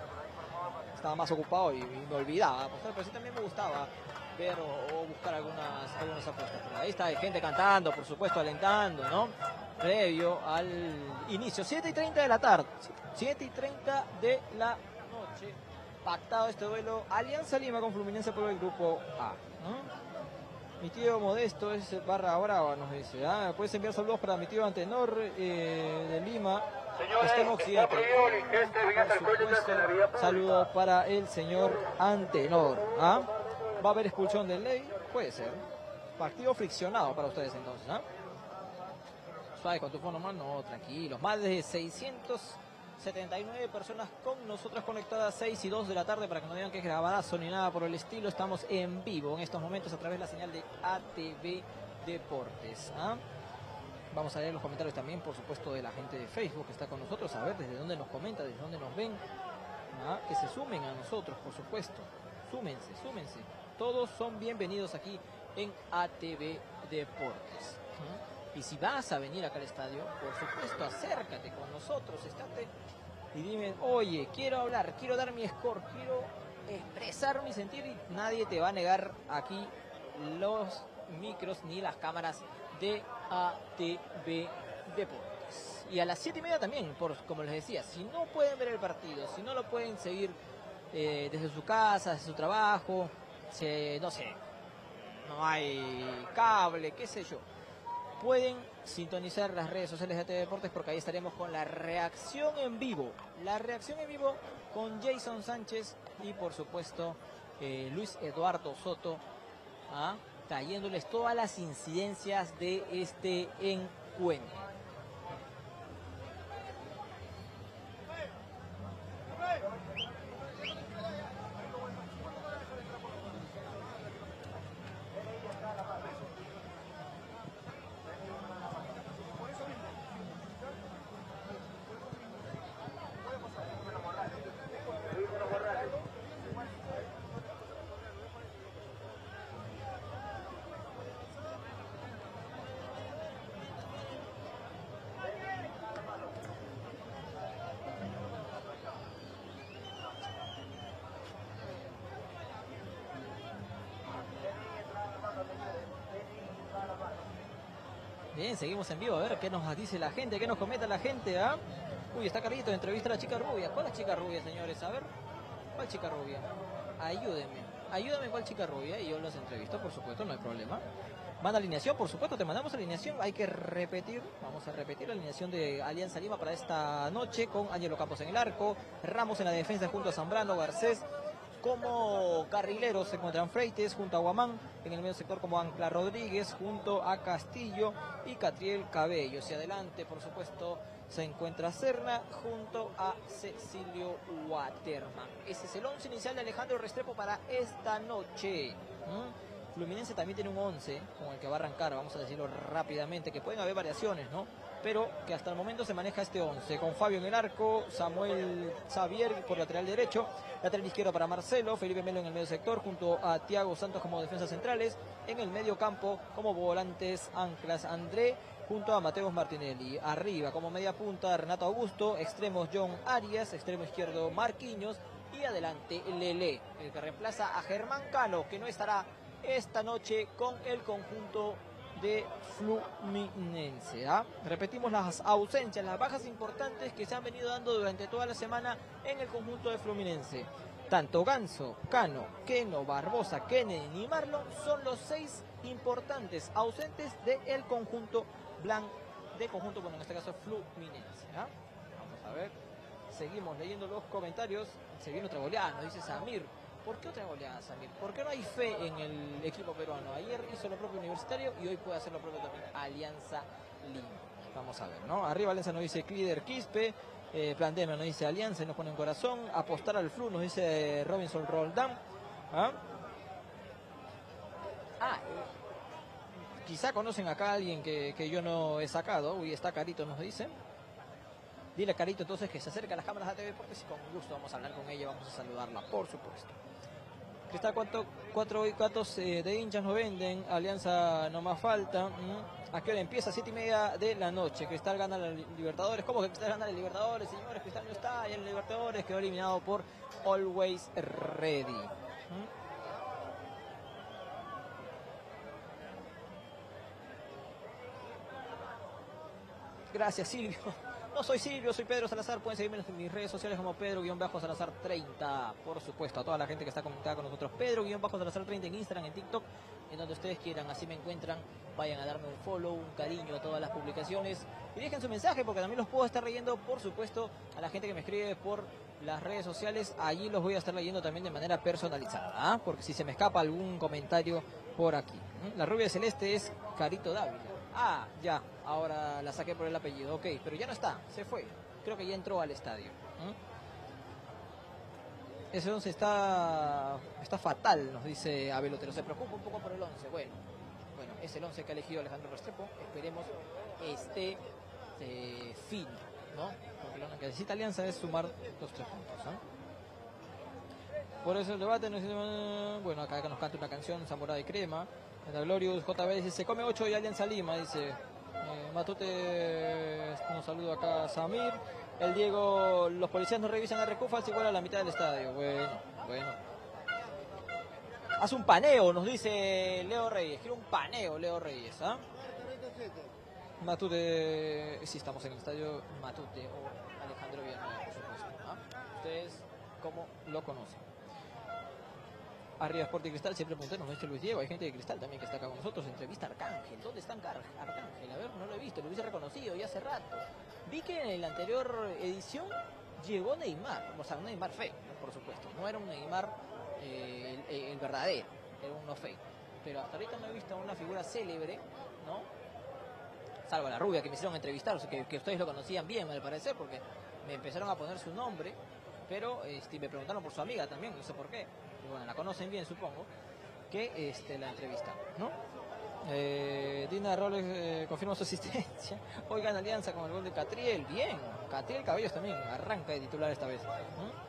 estaba más ocupado y, y me olvidaba apostar, pero sí también me gustaba ver o, o buscar algunas, algunas apuestas. Pero ahí está, hay gente cantando, por supuesto, alentando, ¿no? Previo al inicio, 7 y 30 de la tarde, 7 y 30 de la noche, pactado este duelo Alianza Lima con Fluminense por el grupo A, ¿no? Mi tío Modesto es barra brava, nos dice. Ah, puedes enviar saludos para mi tío Antenor eh, de Lima. Está en Occidente. Por supuesto, saludos para el señor Antenor. ¿ah? ¿Va a haber expulsión de ley? Puede ser. Partido friccionado para ustedes entonces. ¿ah? Suave con tu fono más, no, tranquilos. Más de 600 79 personas con nosotros conectadas 6 y 2 de la tarde para que no digan que es grabadazo ni nada por el estilo. Estamos en vivo en estos momentos a través de la señal de ATV Deportes. ¿ah? Vamos a leer los comentarios también, por supuesto, de la gente de Facebook que está con nosotros, a ver desde dónde nos comenta, desde dónde nos ven. ¿ah? Que se sumen a nosotros, por supuesto. Súmense, súmense. Todos son bienvenidos aquí en ATV Deportes. Y si vas a venir acá al estadio, por supuesto, acércate con nosotros, estate y dime, oye, quiero hablar, quiero dar mi score, quiero expresar mi sentir y nadie te va a negar aquí los micros ni las cámaras de ATV Deportes. Y a las siete y media también, por, como les decía, si no pueden ver el partido, si no lo pueden seguir eh, desde su casa, desde su trabajo, no sé, no hay cable, qué sé yo, pueden sintonizar las redes sociales de ATV Deportes porque ahí estaremos con la reacción en vivo. La reacción en vivo con Jason Sánchez y por supuesto eh, Luis Eduardo Soto. ¿ah? trayéndoles todas las incidencias de este encuentro. Seguimos en vivo a ver qué nos dice la gente, qué nos comenta la gente. ¿ah? Uy, está Carlito, entrevista a la chica rubia. ¿Cuál la chica rubia, señores? A ver, ¿cuál chica rubia? Ayúdenme, ayúdame cuál chica rubia y yo los entrevisto, por supuesto, no hay problema. Manda alineación, por supuesto, te mandamos alineación. Hay que repetir, vamos a repetir la alineación de Alianza Lima para esta noche con Ángelo Campos en el arco, Ramos en la defensa junto a Zambrano, Garcés, como carrileros se encuentran Freites junto a Guamán, en el medio sector como Ancla Rodríguez junto a Castillo y Catriel Cabello. Hacia adelante, por supuesto, se encuentra Serna junto a Cecilio Waterman. Ese es el once inicial de Alejandro Restrepo para esta noche. Fluminense también tiene un 11 con el que va a arrancar, vamos a decirlo rápidamente, que pueden haber variaciones, ¿no? Pero que hasta el momento se maneja este 11, con Fabio en el arco, Samuel Xavier por lateral derecho, lateral izquierdo para Marcelo, Felipe Melo en el medio sector, junto a Tiago Santos como defensas centrales, en el medio campo como volantes anclas André, junto a Mateos Martinelli. Arriba como media punta Renato Augusto, extremos John Arias, extremo izquierdo Marquinhos y adelante Lele, el que reemplaza a Germán Cano, que no estará esta noche con el conjunto de Fluminense. ¿ah? Repetimos las ausencias, las bajas importantes que se han venido dando durante toda la semana en el conjunto de Fluminense. Tanto Ganso, Cano, Keno, Barbosa, Kennedy y Marlon son los seis importantes ausentes del conjunto blanco, de conjunto, bueno, en este caso Fluminense. ¿ah? Vamos a ver, seguimos leyendo los comentarios. Se viene otra goleada, nos dice Samir. ¿Por qué otra goleada, Samir? ¿Por qué no hay fe en el equipo peruano? Ayer hizo lo propio Universitario y hoy puede hacer lo propio también Alianza Lima. Vamos a ver, ¿no? Arriba Alianza nos dice Clider Quispe, eh, nos dice Alianza y nos pone en corazón, apostar al flu nos dice Robinson Roldán. ¿Ah? ah quizá conocen acá a alguien que, que yo no he sacado, uy, está Carito nos dice. Dile a Carito entonces que se acerque a las cámaras de TV porque si con gusto vamos a hablar con ella, vamos a saludarla, por supuesto. Cristal, ¿cuánto, cuatro y cuatro eh, de hinchas no venden? Alianza no más falta. ¿A qué empieza? Siete y media de la noche. Cristal gana la Libertadores. ¿Cómo que Cristal gana la Libertadores, señores? Cristal no está y en Libertadores. Quedó eliminado por Always Ready. Gracias, Silvio. Soy Silvio, soy Pedro Salazar. Pueden seguirme en mis redes sociales como Pedro-Salazar30. Por supuesto, a toda la gente que está conectada con nosotros. Pedro-Salazar30 en Instagram, en TikTok, en donde ustedes quieran. Así me encuentran. Vayan a darme un follow, un cariño a todas las publicaciones. Y dejen su mensaje porque también los puedo estar leyendo, por supuesto, a la gente que me escribe por las redes sociales. Allí los voy a estar leyendo también de manera personalizada. ¿ah? Porque si se me escapa algún comentario por aquí. La rubia celeste es Carito Dávila. Ah, ya, ahora la saqué por el apellido, ok, pero ya no está, se fue. Creo que ya entró al estadio. Ese 11 está, está fatal, nos dice Abel Otero. Se preocupa un poco por el 11. Bueno, bueno, es el 11 que ha elegido Alejandro Restrepo. Esperemos esté eh, fino, ¿no? Porque lo que necesita Alianza es sumar los tres puntos, ¿no? Por eso el debate, bueno, acá nos canta una canción, Zamora de Crema. La Glorious JB dice, se come 8 y Alianza Lima, dice. Eh, Matute nos saluda acá Samir. El Diego, los policías no revisan a Recufas igual a la mitad del estadio. Bueno, bueno. Haz un paneo, nos dice Leo Reyes. Quiero un paneo, Leo Reyes, ¿ah? Matute, sí estamos en el estadio Matute o Alejandro Villanueva, por supuesto. ¿ah? Ustedes, ¿cómo lo conocen? Arriba Sport y Cristal, siempre pregunté, nos dice Luis Diego, hay gente de Cristal también que está acá con nosotros, entrevista Arcángel, ¿dónde está Arcángel? A ver, no lo he visto, lo hubiese reconocido ya hace rato. Vi que en la anterior edición llegó Neymar, o sea, un Neymar fake, por supuesto, no era un Neymar eh, el, verdadero, era uno fake. Pero hasta ahorita no he visto a una figura célebre, ¿no? Salvo a la rubia que me hicieron entrevistar, o sea, que, que ustedes lo conocían bien, al parecer, porque me empezaron a poner su nombre, pero este, me preguntaron por su amiga también, no sé por qué. Bueno, la conocen bien, supongo, que este, la entrevista, ¿no? Eh, Dina Robles eh, confirma su asistencia. Hoy gana Alianza con el gol de Catriel. Bien, Catriel Cabellos también arranca de titular esta vez. ¿no?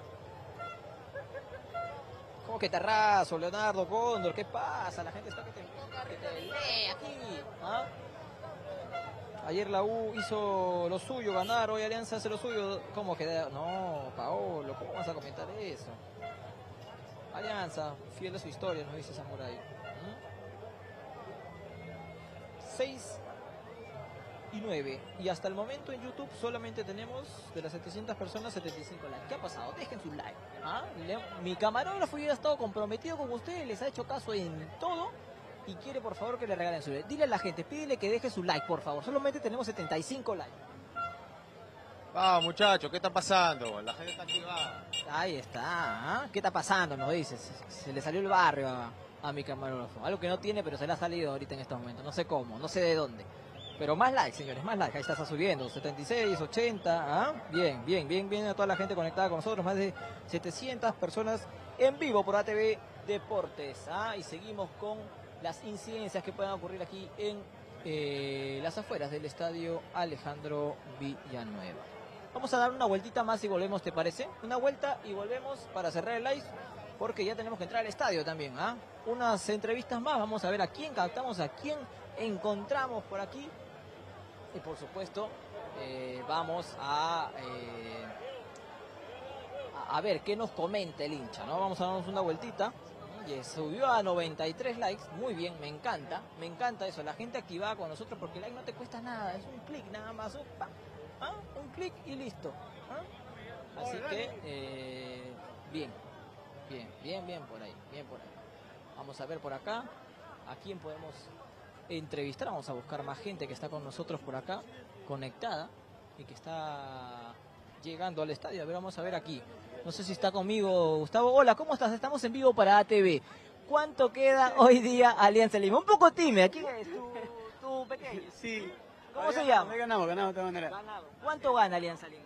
¿Cómo que Terrazo, Leonardo, Cóndor? ¿Qué pasa? La gente está que te, que te lee aquí. ¿ah? Ayer la U hizo lo suyo, ganar, hoy Alianza hace lo suyo. ¿Cómo que? No, Paolo, ¿cómo vas a comentar eso? Alianza, fiel a su historia, nos dice Samurai. 6 y 9. Y hasta el momento en YouTube solamente tenemos de las 700 personas 75 likes. ¿Qué ha pasado? Dejen su like. ¿ah? Le- Mi camarógrafo ha estado comprometido con ustedes, les ha hecho caso en todo y quiere por favor que le regalen su like. Dile a la gente, pídele que deje su like, por favor. Solamente tenemos 75 likes. Vamos, muchachos, ¿qué está pasando? La gente está activada. Ahí está. ¿ah? ¿Qué está pasando? Nos dices. Se le salió el barrio a, mi camarógrafo. Algo que no tiene, pero se le ha salido ahorita en estos momentos. No sé cómo, no sé de dónde. Pero más likes, señores, más likes. Ahí está, está subiendo. 76, 80. ¿ah? Bien, bien, bien, bien a toda la gente conectada con nosotros. Más de 700 personas en vivo por ATV Deportes. ¿ah? Y seguimos con las incidencias que puedan ocurrir aquí en eh, las afueras del estadio Alejandro Villanueva. Vamos a dar una vueltita más y volvemos, ¿te parece? Una vuelta y volvemos para cerrar el live, porque ya tenemos que entrar al estadio también, ¿ah? Unas entrevistas más, vamos a ver a quién captamos, a quién encontramos por aquí. Y por supuesto, eh, vamos a, eh, a, a ver qué nos comenta el hincha, ¿no? Vamos a darnos una vueltita. Subió a 93 likes, muy bien, me encanta, me encanta eso, la gente activada con nosotros porque el like no te cuesta nada, es un clic nada más, un, ¿ah? un clic y listo. ¿ah? Así que, eh, bien, bien, bien, bien por ahí, bien por ahí. Vamos a ver por acá, a quién podemos entrevistar, vamos a buscar más gente que está con nosotros por acá, conectada y que está llegando al estadio. A ver, vamos a ver aquí. No sé si está conmigo Gustavo. Hola, ¿cómo estás? Estamos en vivo para ATV. ¿Cuánto queda hoy día Alianza Lima? Un poco tímida. ¿Quién es tu, tu pequeño? Sí. ¿Cómo se llama? Ganamos, ganamos de todas maneras. ¿Cuánto gana Alianza Lima?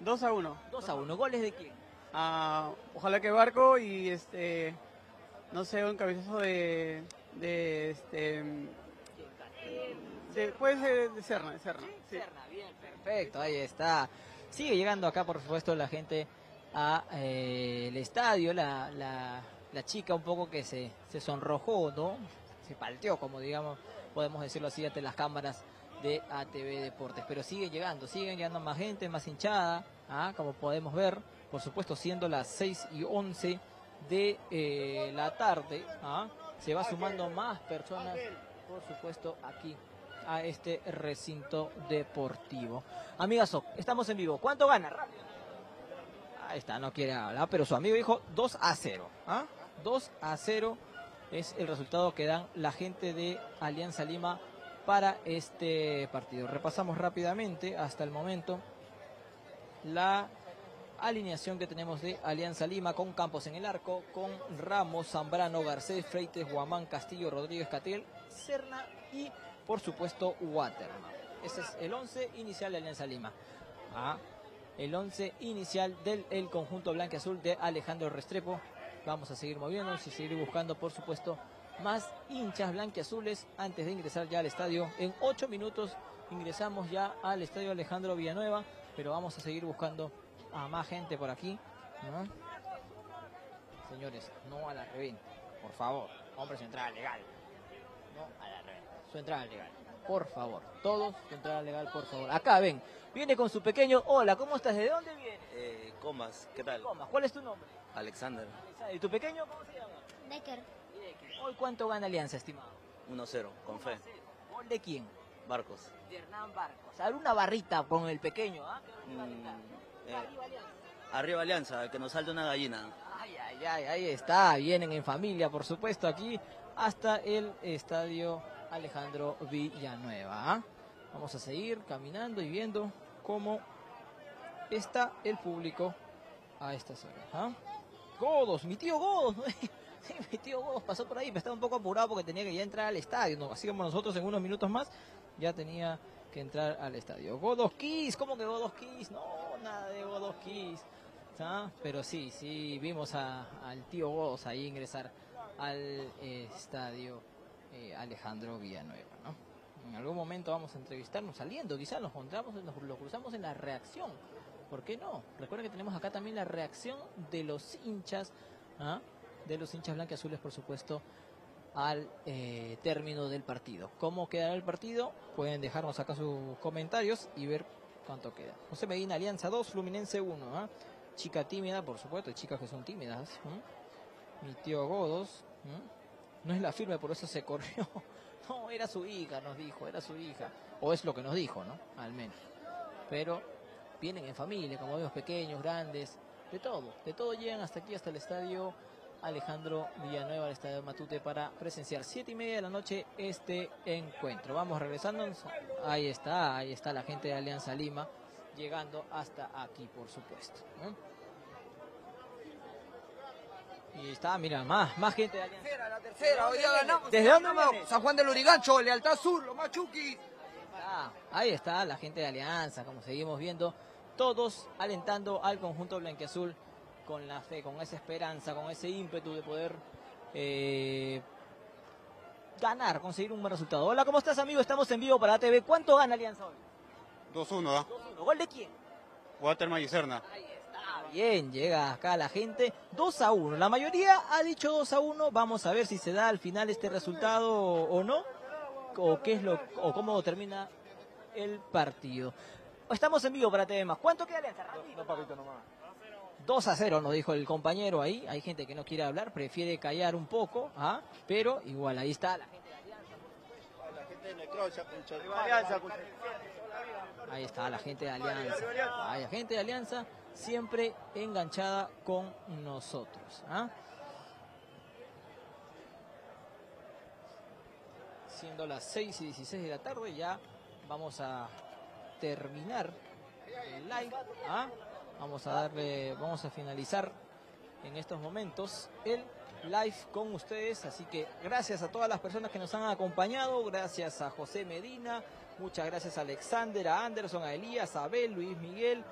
2 a 1. 2 a 1. ¿Goles de quién? Ah, ojalá que Barco y este. No sé, un cabezazo de. de este. De, puede ser de Serna, de Serna. Sí. Perfecto, ahí está. Sigue llegando acá, por supuesto, la gente a eh, estadio, la, la, la chica un poco que se, se sonrojó, ¿no? Se palteó, como digamos, podemos decirlo así, ante las cámaras de ATV Deportes. Pero sigue llegando, siguen llegando más gente, más hinchada, ¿ah? como podemos ver, por supuesto, siendo las 6 y 11 de eh, la tarde, ¿ah? se va sumando más personas, por supuesto, aquí a este recinto deportivo. Amigazo, estamos en vivo. ¿Cuánto gana? Ahí está, no quiere hablar, pero su amigo dijo 2 a 0. ¿ah? 2 a 0 es el resultado que dan la gente de Alianza Lima para este partido. Repasamos rápidamente hasta el momento la alineación que tenemos de Alianza Lima con Campos en el arco, con Ramos, Zambrano, Garcés, Freites, Guamán, Castillo, Rodríguez, Catel, Serna y por supuesto Waterman. Ese es el 11 inicial de Alianza Lima. a el 11 inicial del el conjunto blanco-azul de Alejandro Restrepo. Vamos a seguir moviéndonos y seguir buscando, por supuesto, más hinchas blanquiazules antes de ingresar ya al estadio. En ocho minutos ingresamos ya al estadio Alejandro Villanueva, pero vamos a seguir buscando a más gente por aquí. ¿no? Señores, no a la reventa, por favor. Hombre, su entrada legal. No a la reventa, su entrada legal. Por favor, todos su entrada legal, por favor. Acá ven, viene con su pequeño. Hola, ¿cómo estás? ¿De dónde viene? Eh, Comas, ¿qué tal? Comas, ¿cuál es tu nombre? Alexander, ¿Y tu pequeño cómo se llama? Decker. Hoy, ¿cuánto gana Alianza, estimado? 1-0, con fe. ¿Gol de quién? Barcos. De Hernán Barcos. A ver, una barrita con el pequeño, ¿ah? Mm, eh, arriba Alianza, que nos salte una gallina. Ay, ay, ay, ahí está. Vienen en familia, por supuesto, aquí hasta el estadio Alejandro Villanueva. ¿ah? Vamos a seguir caminando y viendo cómo está el público a estas horas. ¿ah? Godos, mi tío Godos. Sí, mi tío Godos pasó por ahí, pero estaba un poco apurado porque tenía que ya entrar al estadio. ¿no? Así como nosotros en unos minutos más ya tenía que entrar al estadio. Godos Kiss, ¿cómo que Godos Kiss? No, nada de Godos Kiss. Pero sí, sí, vimos a- al tío Godos ahí ingresar al estadio eh, Alejandro Villanueva, ¿no? En algún momento vamos a entrevistarnos saliendo, quizás nos encontramos, nos cruzamos en la reacción. ¿Por qué no? Recuerden que tenemos acá también la reacción de los hinchas, ¿ah? De los hinchas blanquiazules, por supuesto, al eh, término del partido. ¿Cómo quedará el partido? Pueden dejarnos acá sus comentarios y ver cuánto queda. José Medina, Alianza 2, Fluminense 1. ¿ah? Chica tímida, por supuesto, hay chicas que son tímidas. ¿m? Mi tío Godos. No es la firme, por eso se corrió. No, era su hija, nos dijo, era su hija. O es lo que nos dijo, ¿no? Al menos. Pero vienen en familia, como vemos, pequeños, grandes, de todo. De todo llegan hasta aquí, hasta el estadio Alejandro Villanueva, el estadio Matute, para presenciar siete y media de la noche este encuentro. Vamos regresando. Ahí está, ahí está la gente de Alianza Lima, llegando hasta aquí, por supuesto. ¿no? Y está, mira, más, más gente de Alianza. La tercera, hoy día ganamos. ¿Desde dónde viene? San Juan del Urigancho, Lealtad Sur, los machuquis. Ah, ahí está la gente de Alianza, como seguimos viendo, todos alentando al conjunto blanquiazul con la fe, con esa esperanza, con ese ímpetu de poder eh, ganar, conseguir un buen resultado. Hola, ¿cómo estás, amigo? Estamos en vivo para ATV. ¿Cuánto gana Alianza hoy? 2-1, ¿ah? ¿Gol de quién? Waterman y Serna. Bien, llega acá la gente. 2 a 1. La mayoría ha dicho 2 a 1. Vamos a ver si se da al final este resultado o no. O qué es lo o cómo termina el partido. Estamos en vivo para TV más. ¿Cuánto queda Alianza? No, papito, nomás. 2 a 0 nos dijo el compañero ahí. Hay gente que no quiere hablar, prefiere callar un poco, ¿ah? pero igual ahí está la gente. La gente de Necrocha. Alianza, Ahí está la gente de Alianza. Hay gente de Alianza siempre enganchada con nosotros. ¿ah? Siendo las 6 y 16 de la tarde, ya vamos a terminar el live. ¿ah? Vamos a darle, vamos a finalizar en estos momentos el live con ustedes. Así que gracias a todas las personas que nos han acompañado. Gracias a José Medina. Muchas gracias a Alexander, a Anderson, a Elías, a Abel, Luis Miguel,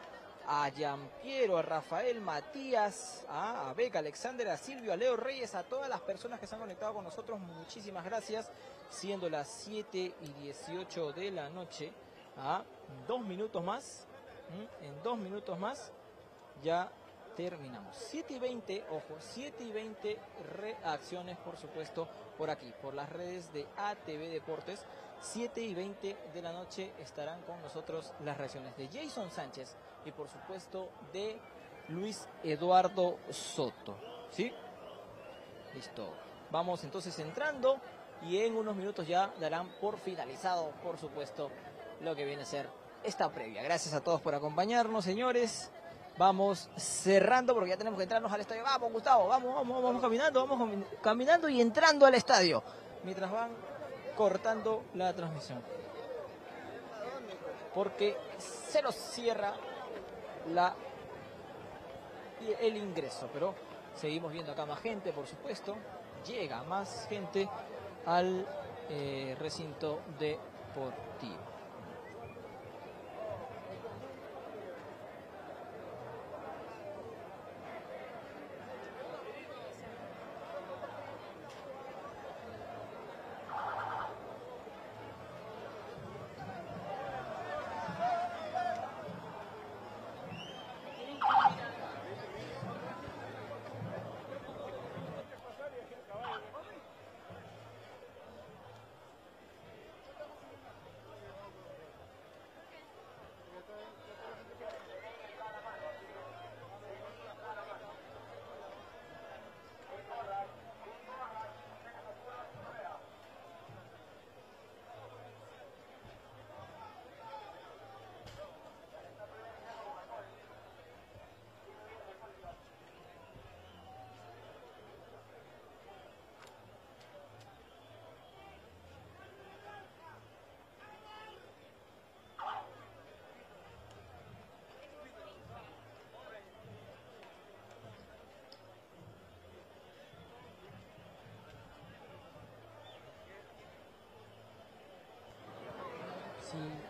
a Giampiero, a Rafael, Matías, a, a Alexander, a Silvio, a Leo Reyes, a todas las personas que se han conectado con nosotros. Muchísimas gracias. Siendo las 7 y 18 de la noche, a dos minutos más. En dos minutos más ya terminamos. 7 y 20, ojo, 7 y 20 reacciones, por supuesto, por aquí, por las redes de ATV Deportes. 7 y 20 de la noche estarán con nosotros las reacciones de Jason Sánchez y, por supuesto, de Luis Eduardo Soto. ¿Sí? Listo. Vamos entonces entrando y en unos minutos ya darán por finalizado, por supuesto, lo que viene a ser esta previa. Gracias a todos por acompañarnos, señores. Vamos cerrando porque ya tenemos que entrarnos al estadio. Vamos, Gustavo, vamos, vamos, vamos caminando, vamos cami- caminando y entrando al estadio. Mientras van cortando la transmisión. Porque se nos cierra la el ingreso, pero seguimos viendo acá más gente, por supuesto. Llega más gente al eh, recinto deportivo. Sí.